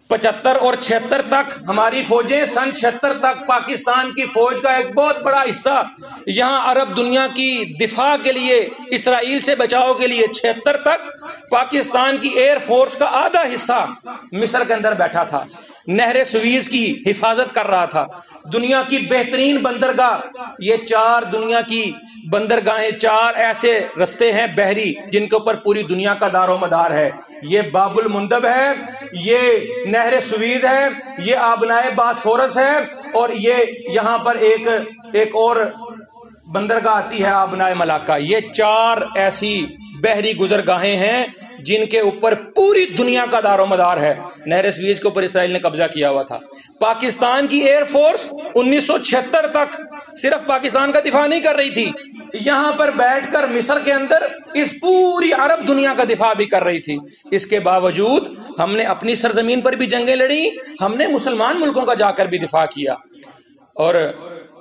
پچہتر اور چھہتر تک ہماری فوجیں، سن چھہتر تک پاکستان کی فوج کا ایک بہت بڑا حصہ یہاں عرب دنیا کی دفاع کے لیے، اسرائیل سے بچاؤ کے لیے چھہتر تک پاکستان کی ایئر فورس کا آدھا حصہ مصر کے اندر بیٹھا تھا۔ نہر سویز کی حفاظت کر رہا تھا۔ دنیا کی بہترین بندرگاہ، یہ چار دنیا کی بندرگاہیں چار ایسے رستے ہیں بحری جن کے اوپر پوری دنیا کا دار و مدار ہے۔ یہ باب المندب ہے، یہ نہر سویز ہے، یہ آبنائے باسفورس ہے اور یہ یہاں پر ایک ایک اور بندرگاہ آتی ہے آبنائے ملاقہ یہ چار ایسی بحری گزرگاہیں ہیں جن کے اوپر پوری دنیا کا دار و مدار ہے۔ نہر سویز کے اوپر اسرائیل نے قبضہ کیا ہوا تھا۔ پاکستان کی ایئر فورس انیس سو چھتر تک صرف پاکستان کا دفاع نہیں کر رہی تھی، یہاں پر بیٹھ کر مصر کے اندر اس پوری عرب دنیا کا دفاع بھی کر رہی تھی۔ اس کے باوجود ہم نے اپنی سرزمین پر بھی جنگیں لڑی ہم نے مسلمان ملکوں کا جا کر بھی دفاع کیا۔ اور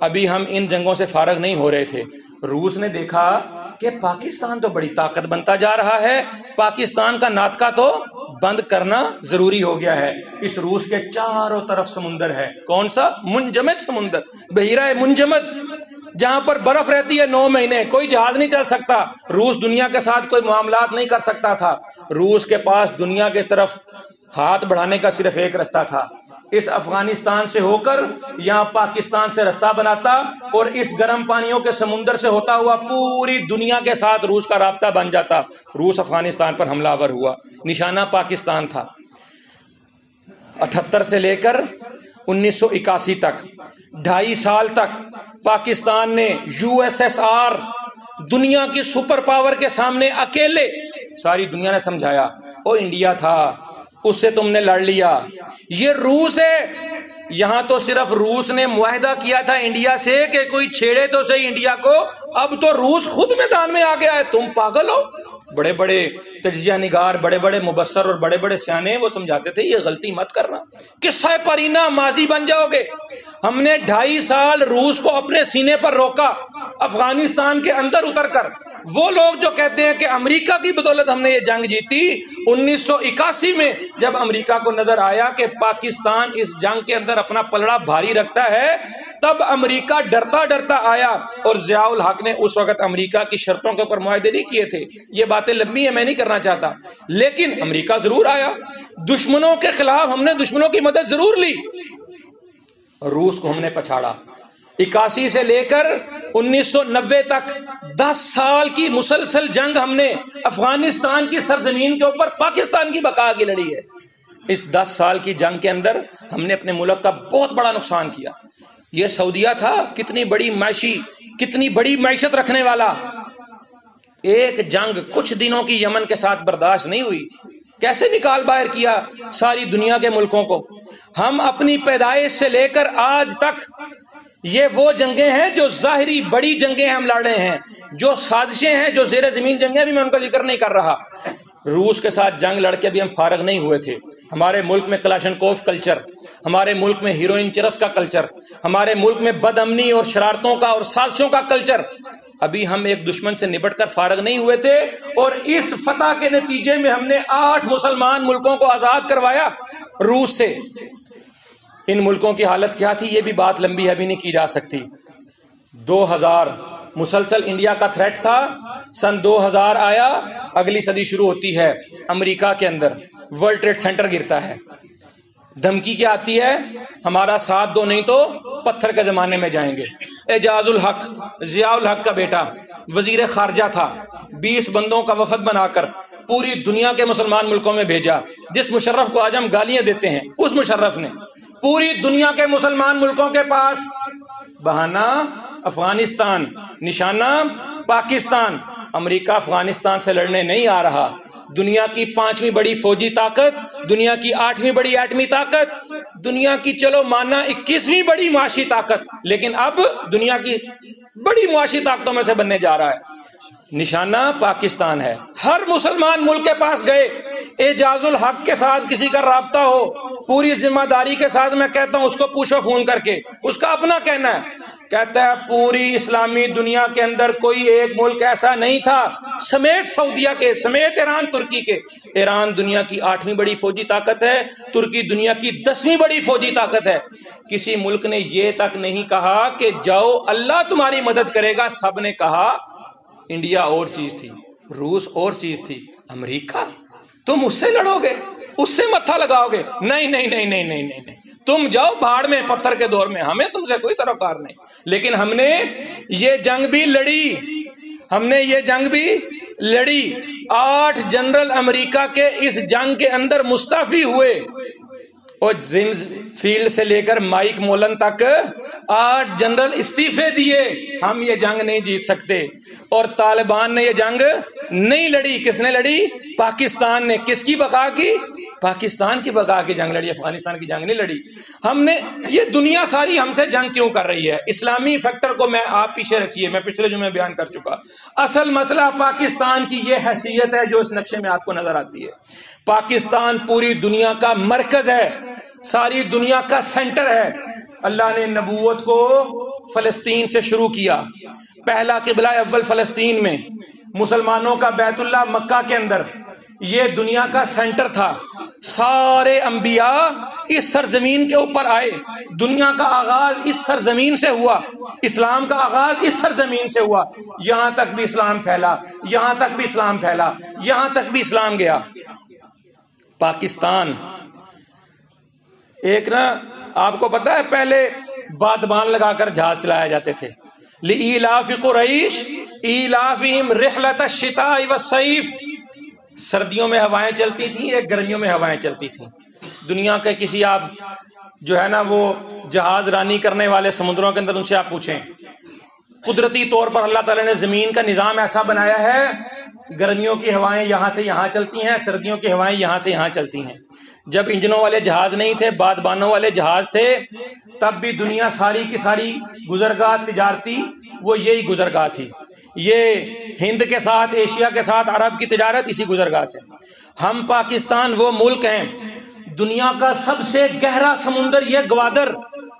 ابھی ہم ان جنگوں سے فارغ نہیں ہو رہے تھے۔ روس نے دیکھا کہ پاکستان تو بڑی طاقت بنتا جا رہا ہے۔ پاکستان کا ناطقہ تو بند کرنا ضروری ہو گیا ہے۔ اس روس کے چاروں طرف سمندر ہے۔ کون سا؟ منجمد سمندر۔ بحیرہ منجمد، جہاں پر برف رہتی ہے نو مہینے۔ کوئی جہاز نہیں چل سکتا۔ روس دنیا کے ساتھ کوئی معاملات نہیں کر سکتا تھا۔ روس کے پاس دنیا کی طرف ہاتھ بڑھانے کا صرف ایک رستہ تھا۔ اس افغانستان سے ہو کر یہاں پاکستان سے رستہ بناتا اور اس گرم پانیوں کے سمندر سے ہوتا ہوا پوری دنیا کے ساتھ روس کا رابطہ بن جاتا۔ روس افغانستان پر حملہ ور ہوا۔ نشانہ پاکستان تھا۔ اٹھتر سے لے کر انیس سو اکاسی تک، ڈھائی سال تک پاکستان نے یو ایس ایس آر دنیا کی سپر پاور کے سامنے اکیلے ساری دنیا نے سمجھایا۔ وہ انڈیا تھا۔ اس سے تم نے لڑ لیا۔ یہ روس ہے۔ یہاں تو صرف روس نے معاہدہ کیا تھا انڈیا سے کہ کوئی چھیڑے تو صحیح انڈیا کو۔ اب تو روس خود میدان میں آ گیا ہے تم پاگل ہو۔ بڑے بڑے تجزیہ نگار، بڑے بڑے مبصر اور بڑے بڑے سیانے وہ سمجھاتے تھے یہ غلطی مت کرنا۔ قصہ پرینا ماضی بن جاؤ گے۔ ہم نے ڈھائی سال روس کو اپنے سینے پر روکا، افغانستان کے اندر اتر کر۔ وہ لوگ جو کہتے ہیں کہ امریکہ کی بدولت ہم نے یہ جنگ جیتی انیس سو اکاسی میں جب امریکہ کو نظر آیا کہ پاکستان اس جنگ کے اندر اپنا پلڑا بھاری رکھتا ہے، تب امریکہ ڈرتا ڈرتا آیا اور ضیاء الحق نے اس وقت امریکہ کی شرطوں کے اوپر معاہدے نہیں کیے تھے۔ یہ باتیں لمبی ہیں، میں نہیں کرنا چاہتا۔ لیکن امریکہ ضرور آیا۔ دشمنوں کے خلاف ہم نے دشمنوں کی مدد ضرور لی۔ روس کو ہم نے پچھاڑا۔ اکاسی سے لے کر انیس سو نوے تک دس سال کی مسلسل جنگ ہم نے افغانستان کی سرزمین کے اوپر پاکستان کی بقا کی لڑی ہے۔ اس دس سال کی جنگ کے اندر ہم نے اپنے ملک کا بہت بڑا نقصان کیا۔ یہ سعودیہ تھا، کتنی بڑی معاشی، کتنی بڑی معیشت رکھنے والا۔ ایک جنگ کچھ دنوں کی یمن کے ساتھ برداشت نہیں ہوئی۔ کیسے نکال باہر کیا ساری دنیا کے ملکوں کو؟ ہم اپنی پیدائش سے لے کر آج تک یہ وہ جنگیں ہیں جو ظاہری بڑی جنگیں ہم لڑ رہے ہیں، جو سازشیں ہیں، جو زیر زمین جنگیں بھی میں ان کا ذکر نہیں کر رہا۔ روس کے ساتھ جنگ لڑ کے بھی ہم فارغ نہیں ہوئے تھے۔ ہمارے ملک میں کلاشن کوف کلچر، ہمارے ملک میں ہیروئن چرس کا کلچر، ہمارے ملک میں بد امنی اور شرارتوں کا اور سازشوں کا کلچر۔ ابھی ہم ایک دشمن سے نبٹ کر فارغ نہیں ہوئے تھے اور اس فتح کے نتیجے میں ہم نے آٹھ مسلمان ملکوں کو آزاد کروایا۔ روس سے۔ ان ملکوں کی حالت کیا تھی؟ یہ بھی بات لمبی ابھی نہیں کی جا سکتی۔ دو ہزار، مسلسل انڈیا کا تھریٹ تھا۔ سن دو ہزار آیا، اگلی صدی شروع ہوتی ہے امریکہ کے اندر۔ ورلڈ ٹریڈ سینٹر گرتا ہے۔ دھمکی کیا آتی ہے؟ ہمارا ساتھ دو، نہیں تو پتھر کے زمانے میں جائیں گے۔ اعجاز الحق، ضیاء الحق کا بیٹا۔ وزیر خارجہ تھا۔ بیس بندوں کا وفد بنا کر پوری دنیا کے مسلمان ملکوں میں بھیجا۔ جس مشرف کو آج ہم گالیاں دیتے ہیں، اس مشرف نے پوری دنیا کے مسلمان ملکوں کے پاس۔ بہانا افغانستان۔ نشانہ، پاکستان۔ امریکہ، افغانستان سے لڑنے نہیں آ رہا۔ دنیا کی پانچویں بڑی فوجی طاقت، دنیا کی آٹھویں بڑی ایٹمی طاقت، دنیا کی چلو مانا اکیسویں بڑی معاشی طاقت۔ لیکن اب دنیا کی بڑی معاشی طاقتوں میں سے بننے جا رہا ہے۔ نشانہ پاکستان ہے۔ ہر مسلمان ملک کے پاس گئے۔ اعجاز الحق کے ساتھ کسی کا رابطہ ہو، پوری ذمہ داری کے ساتھ میں کہتا ہوں، اس کو پوچھو فون کر کے۔ اس کا اپنا کہنا ہے۔ کہتا ہے، پوری اسلامی دنیا کے اندر کوئی ایک ملک ایسا نہیں تھا۔ سمیت سعودیہ کے، سمیت ایران، ترکی کے۔ ایران دنیا کی آٹھویں بڑی فوجی طاقت ہے۔ ترکی دنیا کی دسویں بڑی فوجی طاقت ہے۔ کسی ملک نے یہ تک نہیں کہا کہ جاؤ، اللہ تمہاری مدد کرے گا۔ سب نے کہا انڈیا اور چیز تھی، روس اور چیز تھی، امریکہ؟ تم اس سے لڑو گے، اس سے متھا لگاؤ گے۔ نہیں نہیں نہیں نہیں نہیں نہیں نہیں۔ تم جاؤ بھاڑ میں، پتھر کے دور میں۔ ہمیں تم سے کوئی سروکار نہیں۔ لیکن ہم نے یہ جنگ بھی لڑی۔ ہم نے یہ جنگ بھی لڑی۔ آٹھ جنرل امریکہ کے اس جنگ کے اندر مستعفی ہوئے۔ اور ریمز فیلڈ سے لے کر مائک مولن تک آٹھ جنرل استعفے دیے۔ ہم یہ جنگ نہیں جیت سکتے۔ اور طالبان نے یہ جنگ نہیں لڑی۔ کس نے لڑی؟ پاکستان نے۔ کس کی بقا کی؟ پاکستان کی بقا کی جنگ لڑی، افغانستان کی جنگ نہیں لڑی۔ ہم نے یہ دنیا ساری ہم سے جنگ کیوں کر رہی ہے؟ اسلامی فیکٹر کو میں آپ پیچھے رکھیے، میں پچھلے جو میں بیان کر چکا۔ اصل مسئلہ پاکستان کی یہ حیثیت ہے جو اس نقشے میں آپ کو نظر آتی ہے۔ پاکستان پوری دنیا کا مرکز ہے، ساری دنیا کا سینٹر ہے۔ اللہ نے نبوت کو فلسطین سے شروع کیا۔ پہلا قبلہ اول فلسطین میں، مسلمانوں کا بیت اللہ مکہ کے اندر۔ یہ دنیا کا سینٹر تھا۔ سارے انبیاء اس سرزمین کے اوپر آئے۔ دنیا کا آغاز اس سرزمین سے ہوا۔ اسلام کا آغاز اس سرزمین سے ہوا۔ یہاں تک بھی اسلام پھیلا، یہاں تک بھی اسلام پھیلا، یہاں تک بھی اسلام گیا۔ پاکستان۔ ایک نا، آپ کو پتا ہے، پہلے بادبان لگا کر جہاز چلائے جاتے تھے۔ قریش رحلت سردیوں میں ہوائیں چلتی تھیں، ایک گرمیوں میں ہوائیں چلتی تھیں۔ دنیا کے کسی آپ جو ہے نا، وہ جہاز رانی کرنے والے سمندروں کے اندر ان سے آپ پوچھیں۔ قدرتی طور پر اللہ تعالی نے زمین کا نظام ایسا بنایا ہے گرمیوں کی ہوائیں یہاں سے یہاں چلتی ہیں، سردیوں کی ہوائیں یہاں سے یہاں چلتی ہیں۔ جب انجنوں والے جہاز نہیں تھے باد بانوں والے جہاز تھے، تب بھی دنیا ساری کی ساری گزرگاہ تجارتی وہ یہی گزرگاہ تھی۔ یہ ہند کے ساتھ، ایشیا کے ساتھ، عرب کی تجارت اسی گزرگاہ سے۔ ہم پاکستان وہ ملک ہیں، دنیا کا سب سے گہرا سمندر یہ گوادر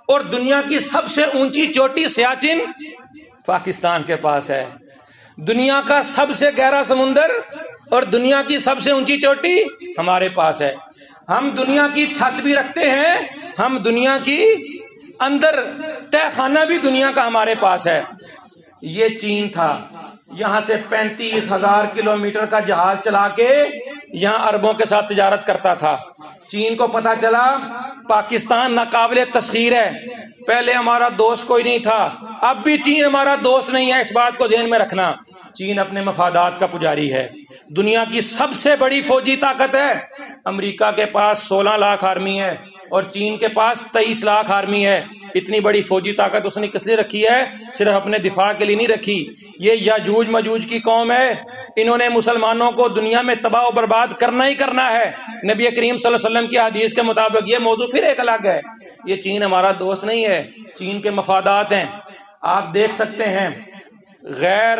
اور دنیا کی سب سے اونچی چوٹی سیاچن پاکستان کے پاس ہے۔ دنیا کا سب سے گہرا سمندر اور دنیا کی سب سے اونچی چوٹی ہمارے پاس ہے۔ ہم دنیا کی چھت بھی رکھتے ہیں، ہم دنیا کی اندر تہ خانہ بھی دنیا کا ہمارے پاس ہے۔ یہ چین تھا، یہاں سے پینتیس ہزار کلو میٹر کا جہاز چلا کے یہاں اربوں کے ساتھ تجارت کرتا تھا۔ چین کو پتا چلا، پاکستان ناقابل تسخیر ہے۔ پہلے ہمارا دوست کوئی نہیں تھا، اب بھی چین ہمارا دوست نہیں ہے اس بات کو ذہن میں رکھنا۔ چین اپنے مفادات کا پجاری ہے۔ دنیا کی سب سے بڑی فوجی طاقت ہے۔ امریکہ کے پاس سولہ لاکھ آرمی ہے۔ اور چین کے پاس تیئیس لاکھ آرمی ہے۔ اتنی بڑی فوجی طاقت اس نے کس لیے رکھی ہے؟ صرف اپنے دفاع کے لیے نہیں رکھی۔ یہ یاجوج مجوج کی قوم ہے۔ انہوں نے مسلمانوں کو دنیا میں تباہ و برباد کرنا ہی کرنا ہے۔ نبی کریم صلی اللہ علیہ وسلم کی حدیث کے مطابق یہ موضوع پھر ایک الگ ہے۔ یہ چین ہمارا دوست نہیں ہے۔ چین کے مفادات ہیں۔ آپ دیکھ سکتے ہیں۔ غیر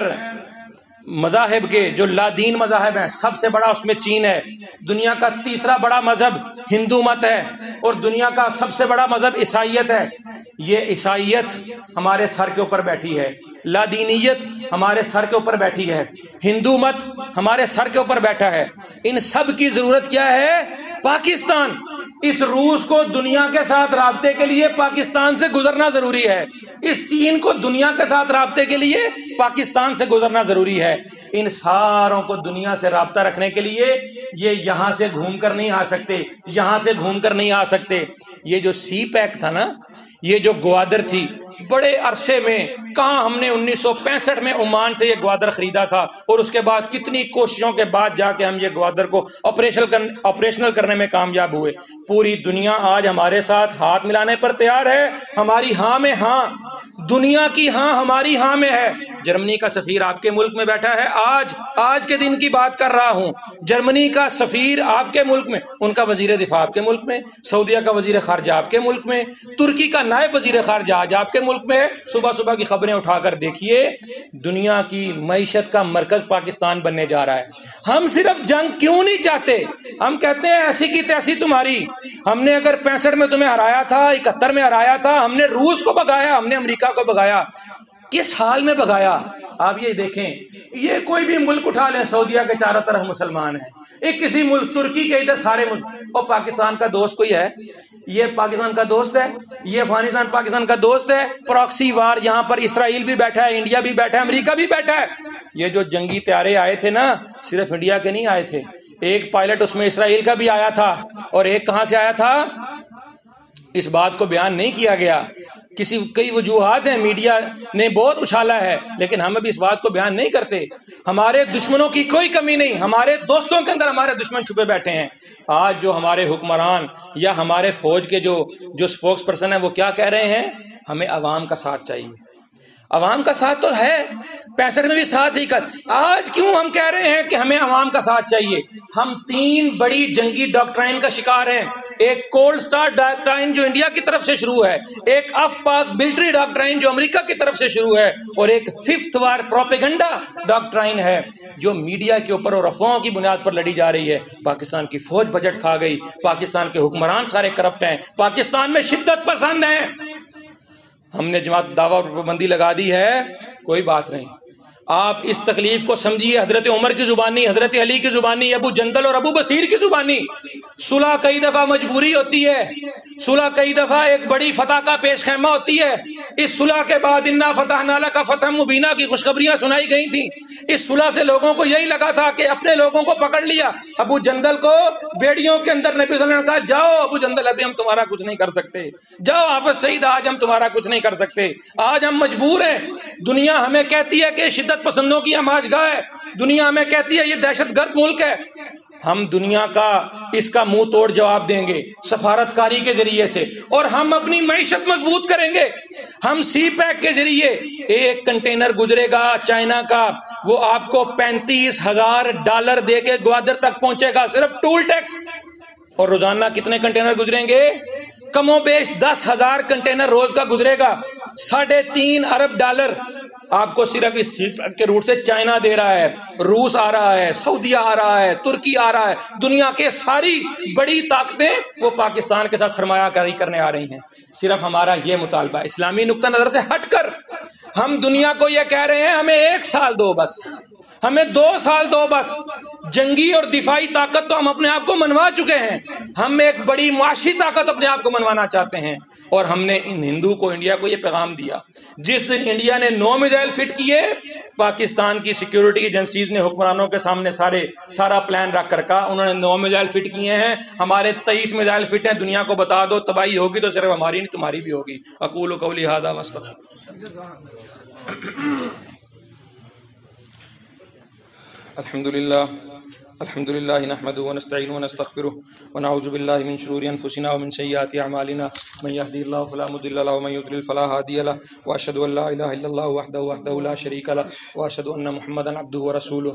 مذاہب کے جو لادین مذاہب ہیں، سب سے بڑا اس میں چین ہے۔ دنیا کا تیسرا بڑا مذہب ہندو مت ہے اور دنیا کا سب سے بڑا مذہب عیسائیت ہے۔ یہ عیسائیت ہمارے سر کے اوپر بیٹھی ہے۔ لادینیت ہمارے سر کے اوپر بیٹھی ہے۔ ہندو مت ہمارے سر کے اوپر بیٹھا ہے۔ ان سب کی ضرورت کیا ہے؟ پاکستان۔ اس روس کو دنیا کے ساتھ رابطے کے لیے پاکستان سے گزرنا ضروری ہے۔ اس چین کو دنیا کے ساتھ رابطے کے لیے پاکستان سے گزرنا ضروری ہے۔ ان ساروں کو دنیا سے رابطہ رکھنے کے لیے یہ یہاں سے گھوم کر نہیں آ سکتے، یہاں سے گھوم کر نہیں آ سکتے۔ یہ جو سی پیک تھا نا، یہ جو گوادر تھی بڑے عرصے میں کہاں ہم نے انیس سو پینسٹھ میں عمان سے یہ گوادر خریدا تھا اور اس کے بعد کتنی کوششوں کے بعد جا کے ہم یہ گوادر کو آپریشنل کرنے میں کامیاب ہوئے۔ پوری دنیا آج ہمارے ساتھ ہاتھ ملانے پر تیار ہے۔ ہماری ہاں میں ہاں۔ دنیا کی ہاں ہماری ہاں میں ہے۔ جرمنی کا سفیر آپ کے ملک میں بیٹھا ہے۔ آج آج کے دن کی بات کر رہا ہوں۔ جرمنی کا سفیر آپ کے ملک میں ان کا وزیر دفاع آپ کے ملک میں، سعودیہ کا وزیر خارجہ آپ کے ملک میں، ترکی کا نائب وزیر خارجہ آج آپ کے ملک میں صبح صبح کی خبریں اٹھا کر دیکھیے، دنیا کی معیشت کا مرکز پاکستان بننے جا رہا ہے۔ ہم صرف جنگ کیوں نہیں چاہتے؟ ہم کہتے ہیں ایسی کی تیسی تمہاری۔ ہم نے اگر پینسٹھ میں تمہیں ہرایا تھا، اکہتر میں ہرایا تھا، ہم نے روس کو بگایا ہم نے امریکہ کو بگایا کس حال میں بگایا آپ یہ دیکھیں، یہ کوئی بھی ملک اٹھا لیں، سعودیہ کے چاروں طرف مسلمان ہیں۔ ایک کسی ملک، ترکی کے ادھر سارے اور پاکستان کا دوست کوئی ہے؟ یہ پاکستان کا دوست ہے، یہ افغانستان، پاکستان کا دوست ہے۔ پراکسی وار یہاں پر اسرائیل بھی بیٹھا ہے، انڈیا بھی بیٹھا ہے، امریکہ بھی بیٹھا ہے۔ یہ جو جنگی تیارے آئے تھے نا، صرف انڈیا کے نہیں آئے تھے۔ ایک پائلٹ اس میں اسرائیل کا بھی آیا تھا، اور ایک کہاں سے آیا تھا؟ اس بات کو بیان نہیں کیا گیا۔ کسی کئی وجوہات ہیں، میڈیا نے بہت اچھالا ہے، لیکن ہم ابھی اس بات کو بیان نہیں کرتے۔ ہمارے دشمنوں کی کوئی کمی نہیں، ہمارے دوستوں کے اندر ہمارے دشمن چھپے بیٹھے ہیں۔ آج جو ہمارے حکمران یا ہمارے فوج کے جو جو سپوکس پرسن ہیں، وہ کیا کہہ رہے ہیں؟ ہمیں عوام کا ساتھ چاہیے۔ عوام کا ساتھ تو ہے پینسٹھ میں بھی ساتھ ہی کر۔ آج کیوں ہم کہہ رہے ہیں کہ ہمیں عوام کا ساتھ چاہیے؟ ہم تین بڑی جنگی ڈاکٹرائن کا شکار ہیں۔ ایک کولڈ سٹار ڈاکٹرائن جو انڈیا کی طرف سے شروع ہے، ایک اف پاک ملٹری ڈاکٹرائن جو امریکہ کی طرف سے شروع ہے، اور ایک ففتھ وار پروپیگنڈا ڈاکٹرائن ہے جو میڈیا کے اوپر اور افواہوں کی بنیاد پر لڑی جا رہی ہے۔ پاکستان کی فوج بجٹ کھا گئی، پاکستان کے حکمران سارے کرپٹ ہیں، پاکستان میں شدت پسند ہیں۔ ہم نے جماعت دعوی پابندی لگا دی ہے، کوئی بات نہیں۔ آپ اس تکلیف کو سمجھیے، حضرت عمر کی زبانی، حضرت علی کی زبانی، ابو جندل اور ابو بصیر کی زبانی۔ صلح کئی دفعہ مجبوری ہوتی ہے، صلح کئی دفعہ ایک بڑی فتح کا پیش خیمہ ہوتی ہے۔ اس صلح کے بعد انا فتح نالا کا فتح مبینہ کی خوشخبریاں سنائی گئی تھیں۔ اس صلح سے لوگوں کو یہی لگا تھا کہ اپنے لوگوں کو پکڑ لیا۔ ابو جندل کو بیڑیوں کے اندر نبی صلی اللہ علیہ وسلم کہا، جاؤ ابو جندل، ابھی ہم تمہارا کچھ نہیں کر سکتے۔ جاؤ آفت سعید آج ہم تمہارا کچھ نہیں کر سکتے۔ آج ہم مجبور ہیں۔ دنیا ہمیں کہتی ہے کہ شدت پسندوں کی ہم آج گاہ ہے دنیا ہمیں کہتی ہے یہ دہشت گرد ملک ہے۔ ہم دنیا کا اس کا منہ توڑ جواب دیں گے سفارت کاری کے ذریعے سے اور ہم اپنی معیشت مضبوط کریں گے ہم سی پیک کے ذریعے ایک کنٹینر گزرے گا چائنا کا وہ آپ کو پینتیس ہزار ڈالر دے کے گوادر تک پہنچے گا صرف ٹول ٹیکس اور روزانہ کتنے کنٹینر گزریں گے کم و بیش دس ہزار کنٹینر روز کا گزرے گا ساڑھے تین ارب ڈالر آپ کو صرف اس کے روٹ سے چائنا دے رہا ہے، روس آ رہا ہے سعودیہ آ رہا ہے، ترکی آ رہا ہے، دنیا کے ساری بڑی طاقتیں وہ پاکستان کے ساتھ سرمایہ کاری کرنے آ رہی ہیں۔ صرف ہمارا یہ مطالبہ، اسلامی نقطہ نظر سے ہٹ کر ہم دنیا کو یہ کہہ رہے ہیں، ہمیں ایک سال دو بس۔ ہمیں دو سال دو بس، جنگی اور دفاعی طاقت تو ہم اپنے آپ کو منوا چکے ہیں۔ ہم ایک بڑی معاشی طاقت اپنے آپ کو منوانا چاہتے ہیں۔ اور ہم نے ان ہندو کو، انڈیا کو یہ پیغام دیا۔ جس دن انڈیا نے نو میزائل فٹ کیے، پاکستان کی سیکیورٹی ایجنسیز نے حکمرانوں کے سامنے سارے، سارا پلان رکھ کر کہا، انہوں نے نو میزائل فٹ کیے ہیں۔ ہمارے تیئیس میزائل فٹ ہیں، دنیا کو بتا دو، تباہی ہوگی تو صرف ہماری نہیں، تمہاری بھی ہوگی۔ اکول و قولی ہادہ الحمد لله الحمد لله نحمده ونستعينه ونستغفره ونعوذ بالله من شرور انفسنا ومن سيئات اعمالنا، من يهدي الله فلا مضل له، ومن يضلل فلا هادي له، واشهد ان لا اله الا الله وحده وحده لا شريك له، واشهد ان محمدا عبده ورسوله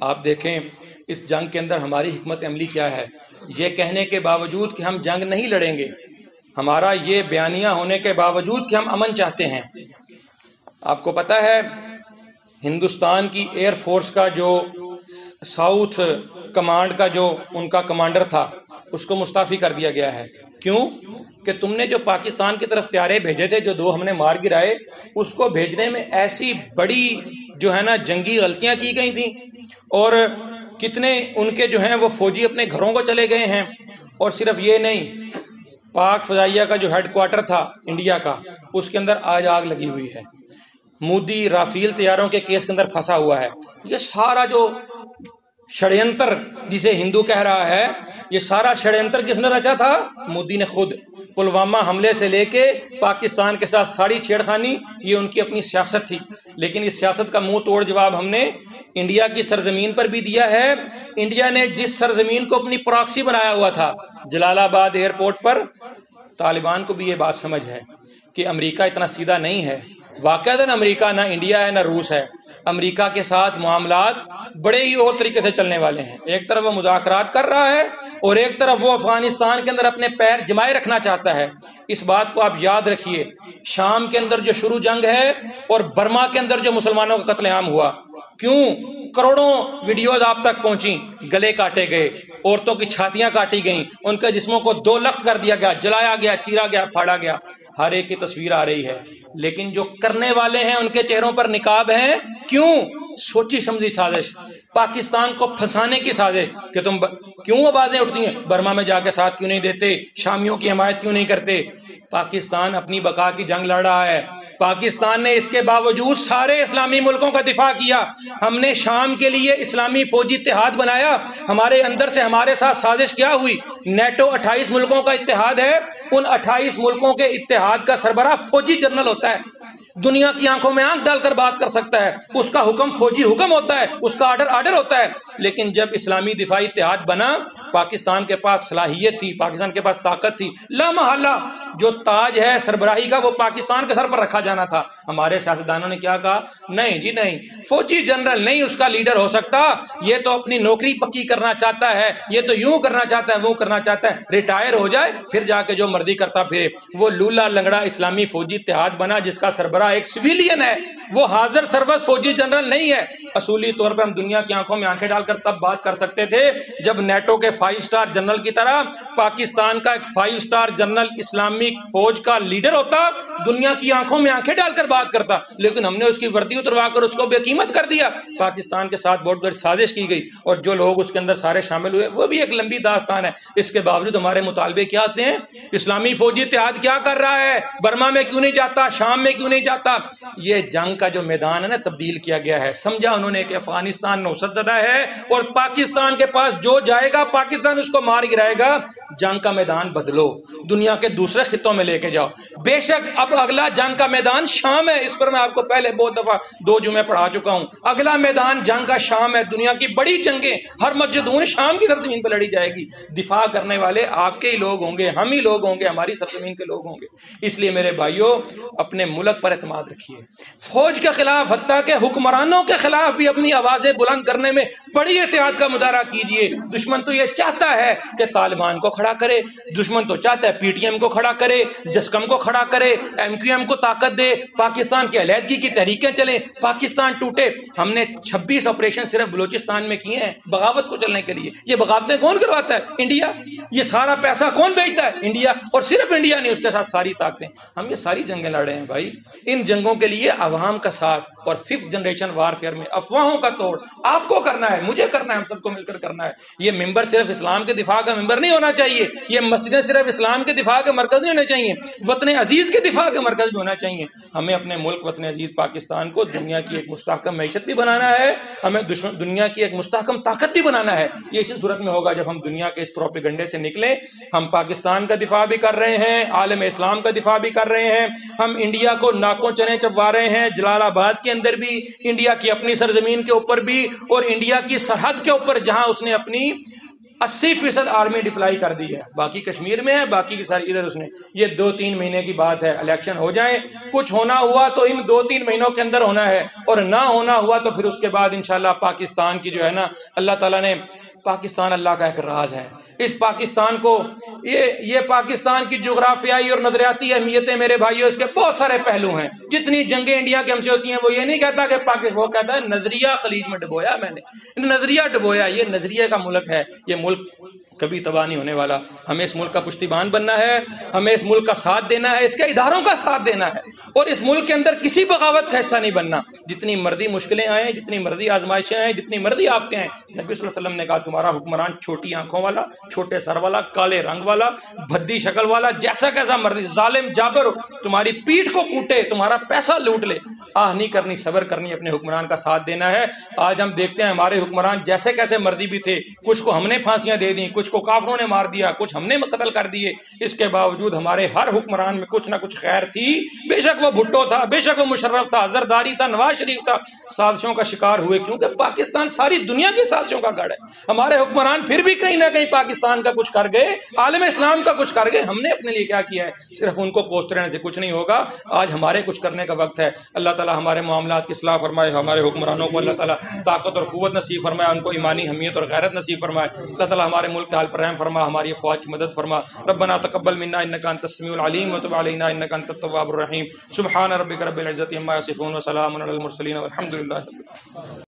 آپ دیکھیں اس جنگ کے اندر ہماری حکمت عملی کیا ہے؟ یہ کہنے کے باوجود کہ ہم جنگ نہیں لڑیں گے، ہمارا یہ بیانیہ ہونے کے باوجود کہ ہم امن چاہتے ہیں۔ آپ کو پتہ ہے ہندوستان کی ایئر فورس کا جو ساؤتھ کمانڈ کا جو ان کا کمانڈر تھا، اس کو مستعفی کر دیا گیا ہے۔ کیوں؟ کہ تم نے جو پاکستان کی طرف تیارے بھیجے تھے، جو دو ہم نے مار گرائے، اس کو بھیجنے میں ایسی بڑی جو ہے نا جنگی غلطیاں کی گئی تھیں۔ اور کتنے ان کے جو ہیں وہ فوجی اپنے گھروں کو چلے گئے ہیں۔ اور صرف یہ نہیں، پاک فضائیہ کا جو ہیڈ کوارٹر تھا، انڈیا کا، اس کے اندر آج آگ لگی ہوئی ہے۔ مودی رافیل تیاروں کے کیس کے اندر پھنسا ہوا ہے۔ یہ سارا جو شڑینتر جسے ہندو کہہ رہا ہے، یہ سارا شڑینتر کس نے رچا تھا؟ مودی نے خود۔ پلوامہ حملے سے لے کے پاکستان کے ساتھ ساری چھیڑ خانی یہ ان کی اپنی سیاست تھی۔ لیکن اس سیاست کا منہ توڑ جواب ہم نے انڈیا کی سرزمین پر بھی دیا ہے۔ انڈیا نے جس سرزمین کو اپنی پراکسی بنایا ہوا تھا، جلال آباد ایئرپورٹ پر، طالبان کو بھی یہ بات سمجھ ہے۔ کہ ہے امریکہ نہ انڈیا ہے نہ روس ہے۔ امریکہ کے ساتھ معاملات بڑے ہی اور طریقے سے چلنے والے ہیں۔ ایک طرف وہ مذاکرات کر رہا ہے اور ایک طرف وہ افغانستان کے اندر اپنے پیر جمائے رکھنا چاہتا ہے۔ اس بات کو آپ یاد رکھیے، شام کے اندر جو شروع جنگ ہے اور برما کے اندر جو مسلمانوں کا قتل عام ہوا۔ کیوں؟ کروڑوں ویڈیوز آپ تک پہنچی گلے کاٹے گئے، عورتوں کی چھاتیاں کاٹی گئیں، ان کے جسموں کو دو لخت کر دیا گیا، جلایا گیا، چیرا گیا، پھاڑا گیا۔ ہر ایک کی تصویر آ رہی ہے۔ لیکن جو کرنے والے ہیں، ان کے چہروں پر نکاب ہیں۔ کیوں؟ سوچی سمجھی سازش۔ پاکستان کو پھنسانے کی سازش کہ تم کیوں آوازیں اٹھتی ہیں؟ برما میں جا کے ساتھ کیوں نہیں دیتے؟ شامیوں کی حمایت کیوں نہیں کرتے؟ پاکستان اپنی بقا کی جنگ لڑ رہا ہے۔ پاکستان نے اس کے باوجود سارے اسلامی ملکوں کا دفاع کیا۔ ہم نے شام کے لیے اسلامی فوجی اتحاد بنایا۔ ہمارے اندر سے ہمارے ساتھ سازش کیا ہوئی؟ نیٹو اٹھائیس ملکوں کا اتحاد ہے۔ ان اٹھائیس ملکوں کے اتحاد کا سربراہ فوجی جنرل ہوتا ہے دنیا کی آنکھوں میں آنکھ ڈال کر بات کر سکتا ہے۔ اس کا حکم فوجی حکم ہوتا ہے، اس کا آرڈر آرڈر ہوتا ہے۔ لیکن جب اسلامی دفاعی اتحاد بنا، پاکستان کے پاس صلاحیت تھی، پاکستان کے پاس طاقت تھی لامحالہ جو تاج ہے سربراہی کا، وہ پاکستان کے سر پر رکھا جانا تھا۔ ہمارے سیاستدانوں نے کیا کہا؟ نہیں جی نہیں، فوجی جنرل نہیں اس کا لیڈر ہو سکتا۔ یہ تو اپنی نوکری پکی کرنا چاہتا ہے، یہ تو یوں کرنا چاہتا ہے، وہ کرنا چاہتا ہے۔ ریٹائر ہو جائے، پھر جا کے جو مرضی کرتا پھرے۔ وہ لولا لنگڑا اسلامی فوجی اتحاد بنا، جس کا سربراہ ایک سویلین ہے، وہ حاضر سروس فوجی جنرل نہیں ہے۔ اصولی طور پر ہم دنیا کی آنکھوں میں آنکھیں ڈال کر تب بات کر سکتے تھے جب نیٹو کے فائیو سٹار جنرل کی طرح پاکستان کا ایک فائیو سٹار جنرل اسلامک فوج کا لیڈر ہوتا، دنیا کی آنکھوں میں آنکھیں ڈال کر بات کرتا۔ لیکن ہم نے اس کی وردی اتروا کر اس کو بے قیمت کر دیا۔ پاکستان کے ساتھ بہت بڑی سازش کی گئی اور جو لوگ اس کے اندر سارے شامل ہوئے، وہ بھی ایک لمبی داستان ہے۔ اس کے باوجود ہمارے مطالبے کیا آتے ہیں؟ اسلامی فوجی اتحاد کیا کر رہا ہے؟ برما میں کیوں نہیں جاتا؟ شام میں کیوں نہیں جاتا؟ یہ جنگ کا جو میدان ہے نا، تبدیل کیا گیا ہے۔ سمجھا انہوں نے کہ افغانستان نوسط زدہ ہے اور پاکستان کے پاس جو جائے گا، پاکستان اس کو مار گرائے گا۔ جنگ کا میدان بدلو، دنیا کے دوسرے خطوں میں لے کے جاؤ۔ بے شک اب اگلا جنگ کا میدان شام ہے۔ اس پر میں آپ کو پہلے بہت دفعہ دو جمعے پڑھا چکا ہوں۔ اگلا میدان جنگ کا شام ہے۔ دنیا کی بڑی جنگیں، ہر مسجدون شام کی سرزمین پہ لڑی جائے گی۔ دفاع کرنے والے آپ کے ہی لوگ ہوں گے، ہم ہی لوگ ہوں گے، ہماری سرزمین کے لوگ ہوں گے۔ اس لیے میرے بھائیوں اپنے ملک پر اعتماد رکھیے۔ فوج کے خلاف، حتیٰ کہ حکمرانوں کے خلاف بھی اپنی آوازیں بلند کرنے میں بڑی احتیاط کا مظاہرہ کیجیے۔ دشمن تو یہ چاہتا ہے کہ طالبان کو کھڑا کرے، دشمن تو چاہتا ہے پی ٹی ایم کو کھڑا کرے، جسکم کو کھڑا کرے، ایم کیو ایم کو طاقت دے، پاکستان کی علیحدگی کی تحریکیں چلیں۔ پاکستان ٹوٹے۔ ہم نے چھبیس آپریشن صرف بلوچستان میں کیے ہیں بغاوت کو چلنے کے لیے۔ یہ بغاوتیں کون کرواتا ہے؟ انڈیا۔ یہ سارا پیسہ کون بھیجتا ہے؟ انڈیا۔ اور صرف انڈیا نہیں، اس کے ساتھ ساری طاقتیں۔ ہم یہ ساری جنگیں لڑ رہے ہیں بھائی۔ ان جنگوں کے لیے عوام کا ساتھ اور ففتھ جنریشن وار فیئر میں افواہوں کا توڑ آپ کو کرنا ہے، مجھے کرنا ہے، ہم سب کو مل کر کرنا ہے۔ یہ ممبر صرف اسلام کے دفاع کا ممبر نہیں ہونا چاہیے، یہ مسجدیں صرف اسلام کے دفاع کے مرکز نہیں ہونے چاہیے، وطن عزیز کے دفاع کے مرکز بھی ہونا چاہیے۔ ہمیں اپنے ملک، وطن عزیز پاکستان کو دنیا کی ایک مستحکم معیشت بھی بنانا ہے، ہمیں دنیا کی ایک مستحکم طاقت بھی بنانا ہے۔ یہ اسی صورت میں ہوگا جب ہم دنیا کے اس پروپیگنڈے سے نکلیں۔ ہم پاکستان کا دفاع بھی کر رہے ہیں، عالم اسلام کا دفاع بھی کر رہے ہیں۔ ہم انڈیا کو ناکوں چنے چپوا رہے ہیں جلال آباد کے اندر بھی، انڈیا کی اپنی سرزمین کے اوپر بھی، اور انڈیا کی سرحد کے اوپر جہاں اس نے اپنی اسی فیصد آرمی ڈپلائی کر دی ہے۔ باقی کشمیر میں ہے، باقی کی ساری، ادھر اس نے۔ یہ دو تین مہینے کی بات ہے، الیکشن ہو جائیں، کچھ ہونا ہوا تو ان دو تین مہینوں کے اندر ہونا ہے، اور نہ ہونا ہوا تو پھر اس کے بعد انشاءاللہ پاکستان کی جو ہے نا، اللہ تعالیٰ نے، پاکستان اللہ کا ایک راز ہے۔ اس پاکستان کو، یہ یہ پاکستان کی جغرافیائی اور نظریاتی اہمیتیں میرے بھائیوں اس کے بہت سارے پہلو ہیں۔ جتنی جنگیں انڈیا کے ہم سے ہوتی ہیں، وہ یہ نہیں کہتا کہ پاکستان، وہ کہتا ہے نظریہ خلیج میں ڈبویا میں نے۔ نظریہ ڈبویا، یہ نظریہ کا ملک ہے، یہ ملک کبھی تباہ نہیں ہونے والا۔ ہمیں اس ملک کا پشتیبان بننا ہے، ہمیں اس ملک کا ساتھ دینا ہے، اس کے اداروں کا ساتھ دینا ہے۔ اور اس ملک کے اندر کسی بغاوت کا حصہ نہیں بننا۔ جتنی مردی مشکلیں آئیں، جتنی مردی آزمائشیں آئیں، جتنی مردی آفتے ہیں نبی صلی اللہ علیہ وسلم نے کہا، تمہارا حکمران چھوٹی آنکھوں والا، چھوٹے سر والا، کالے رنگ والا، بھدی شکل والا، جیسا کیسا مردی ظالم، جابر، تمہاری پیٹھ کو کوٹے، تمہارا پیسہ لوٹ لے۔ آہ، نہیں کرنی، صبر کرنی، اپنے حکمران کا ساتھ دینا ہے۔ آج ہم دیکھتے ہیں ہمارے حکمران جیسے کیسے مردی بھی تھے، کچھ کو ہم نے پھانسیاں دے دیں، کچھ کچھ کو کافروں نے مار دیا، کچھ ہم نے قتل کر دیے۔ اس کے باوجود ہمارے ہر حکمران میں کچھ نہ کچھ خیر تھی۔ بے شک وہ بھٹو تھا، بے شک وہ مشرف تھا، زرداری تھا، نواز شریف تھا۔ سازشوں کا شکار ہوئے کیونکہ پاکستان ساری دنیا کی سازشوں کا گڑھ ہے۔ ہمارے حکمران پھر بھی کہیں نہ کہیں پاکستان کا کچھ کر گئے، عالم اسلام کا کچھ کر گئے۔ ہم نے اپنے لیے کیا کیا ہے؟ صرف ان کو کوستے رہنے سے کچھ نہیں ہوگا۔ آج ہمارے کچھ کرنے کا وقت ہے۔ اللہ تعالی ہمارے معاملات کی اصلاح فرمائے، ہمارے حکمرانوں کو اللہ تعالیٰ طاقت اور قوت نصیب فرمائے، ان کو ایمانی حمیت اور غیرت نصیب فرمائے۔ اللہ تعالیٰ ہمارے ملک کے حال پر رحم فرما، ہماری افواج کی مدد فرما۔ ربنا تقبل منا انکا انت السمیع العلیم وتب علینا انکا انت التواب الرحیم۔ سبحان ربک رب العزت عما یصفون وسلام علی المرسلین والحمد لله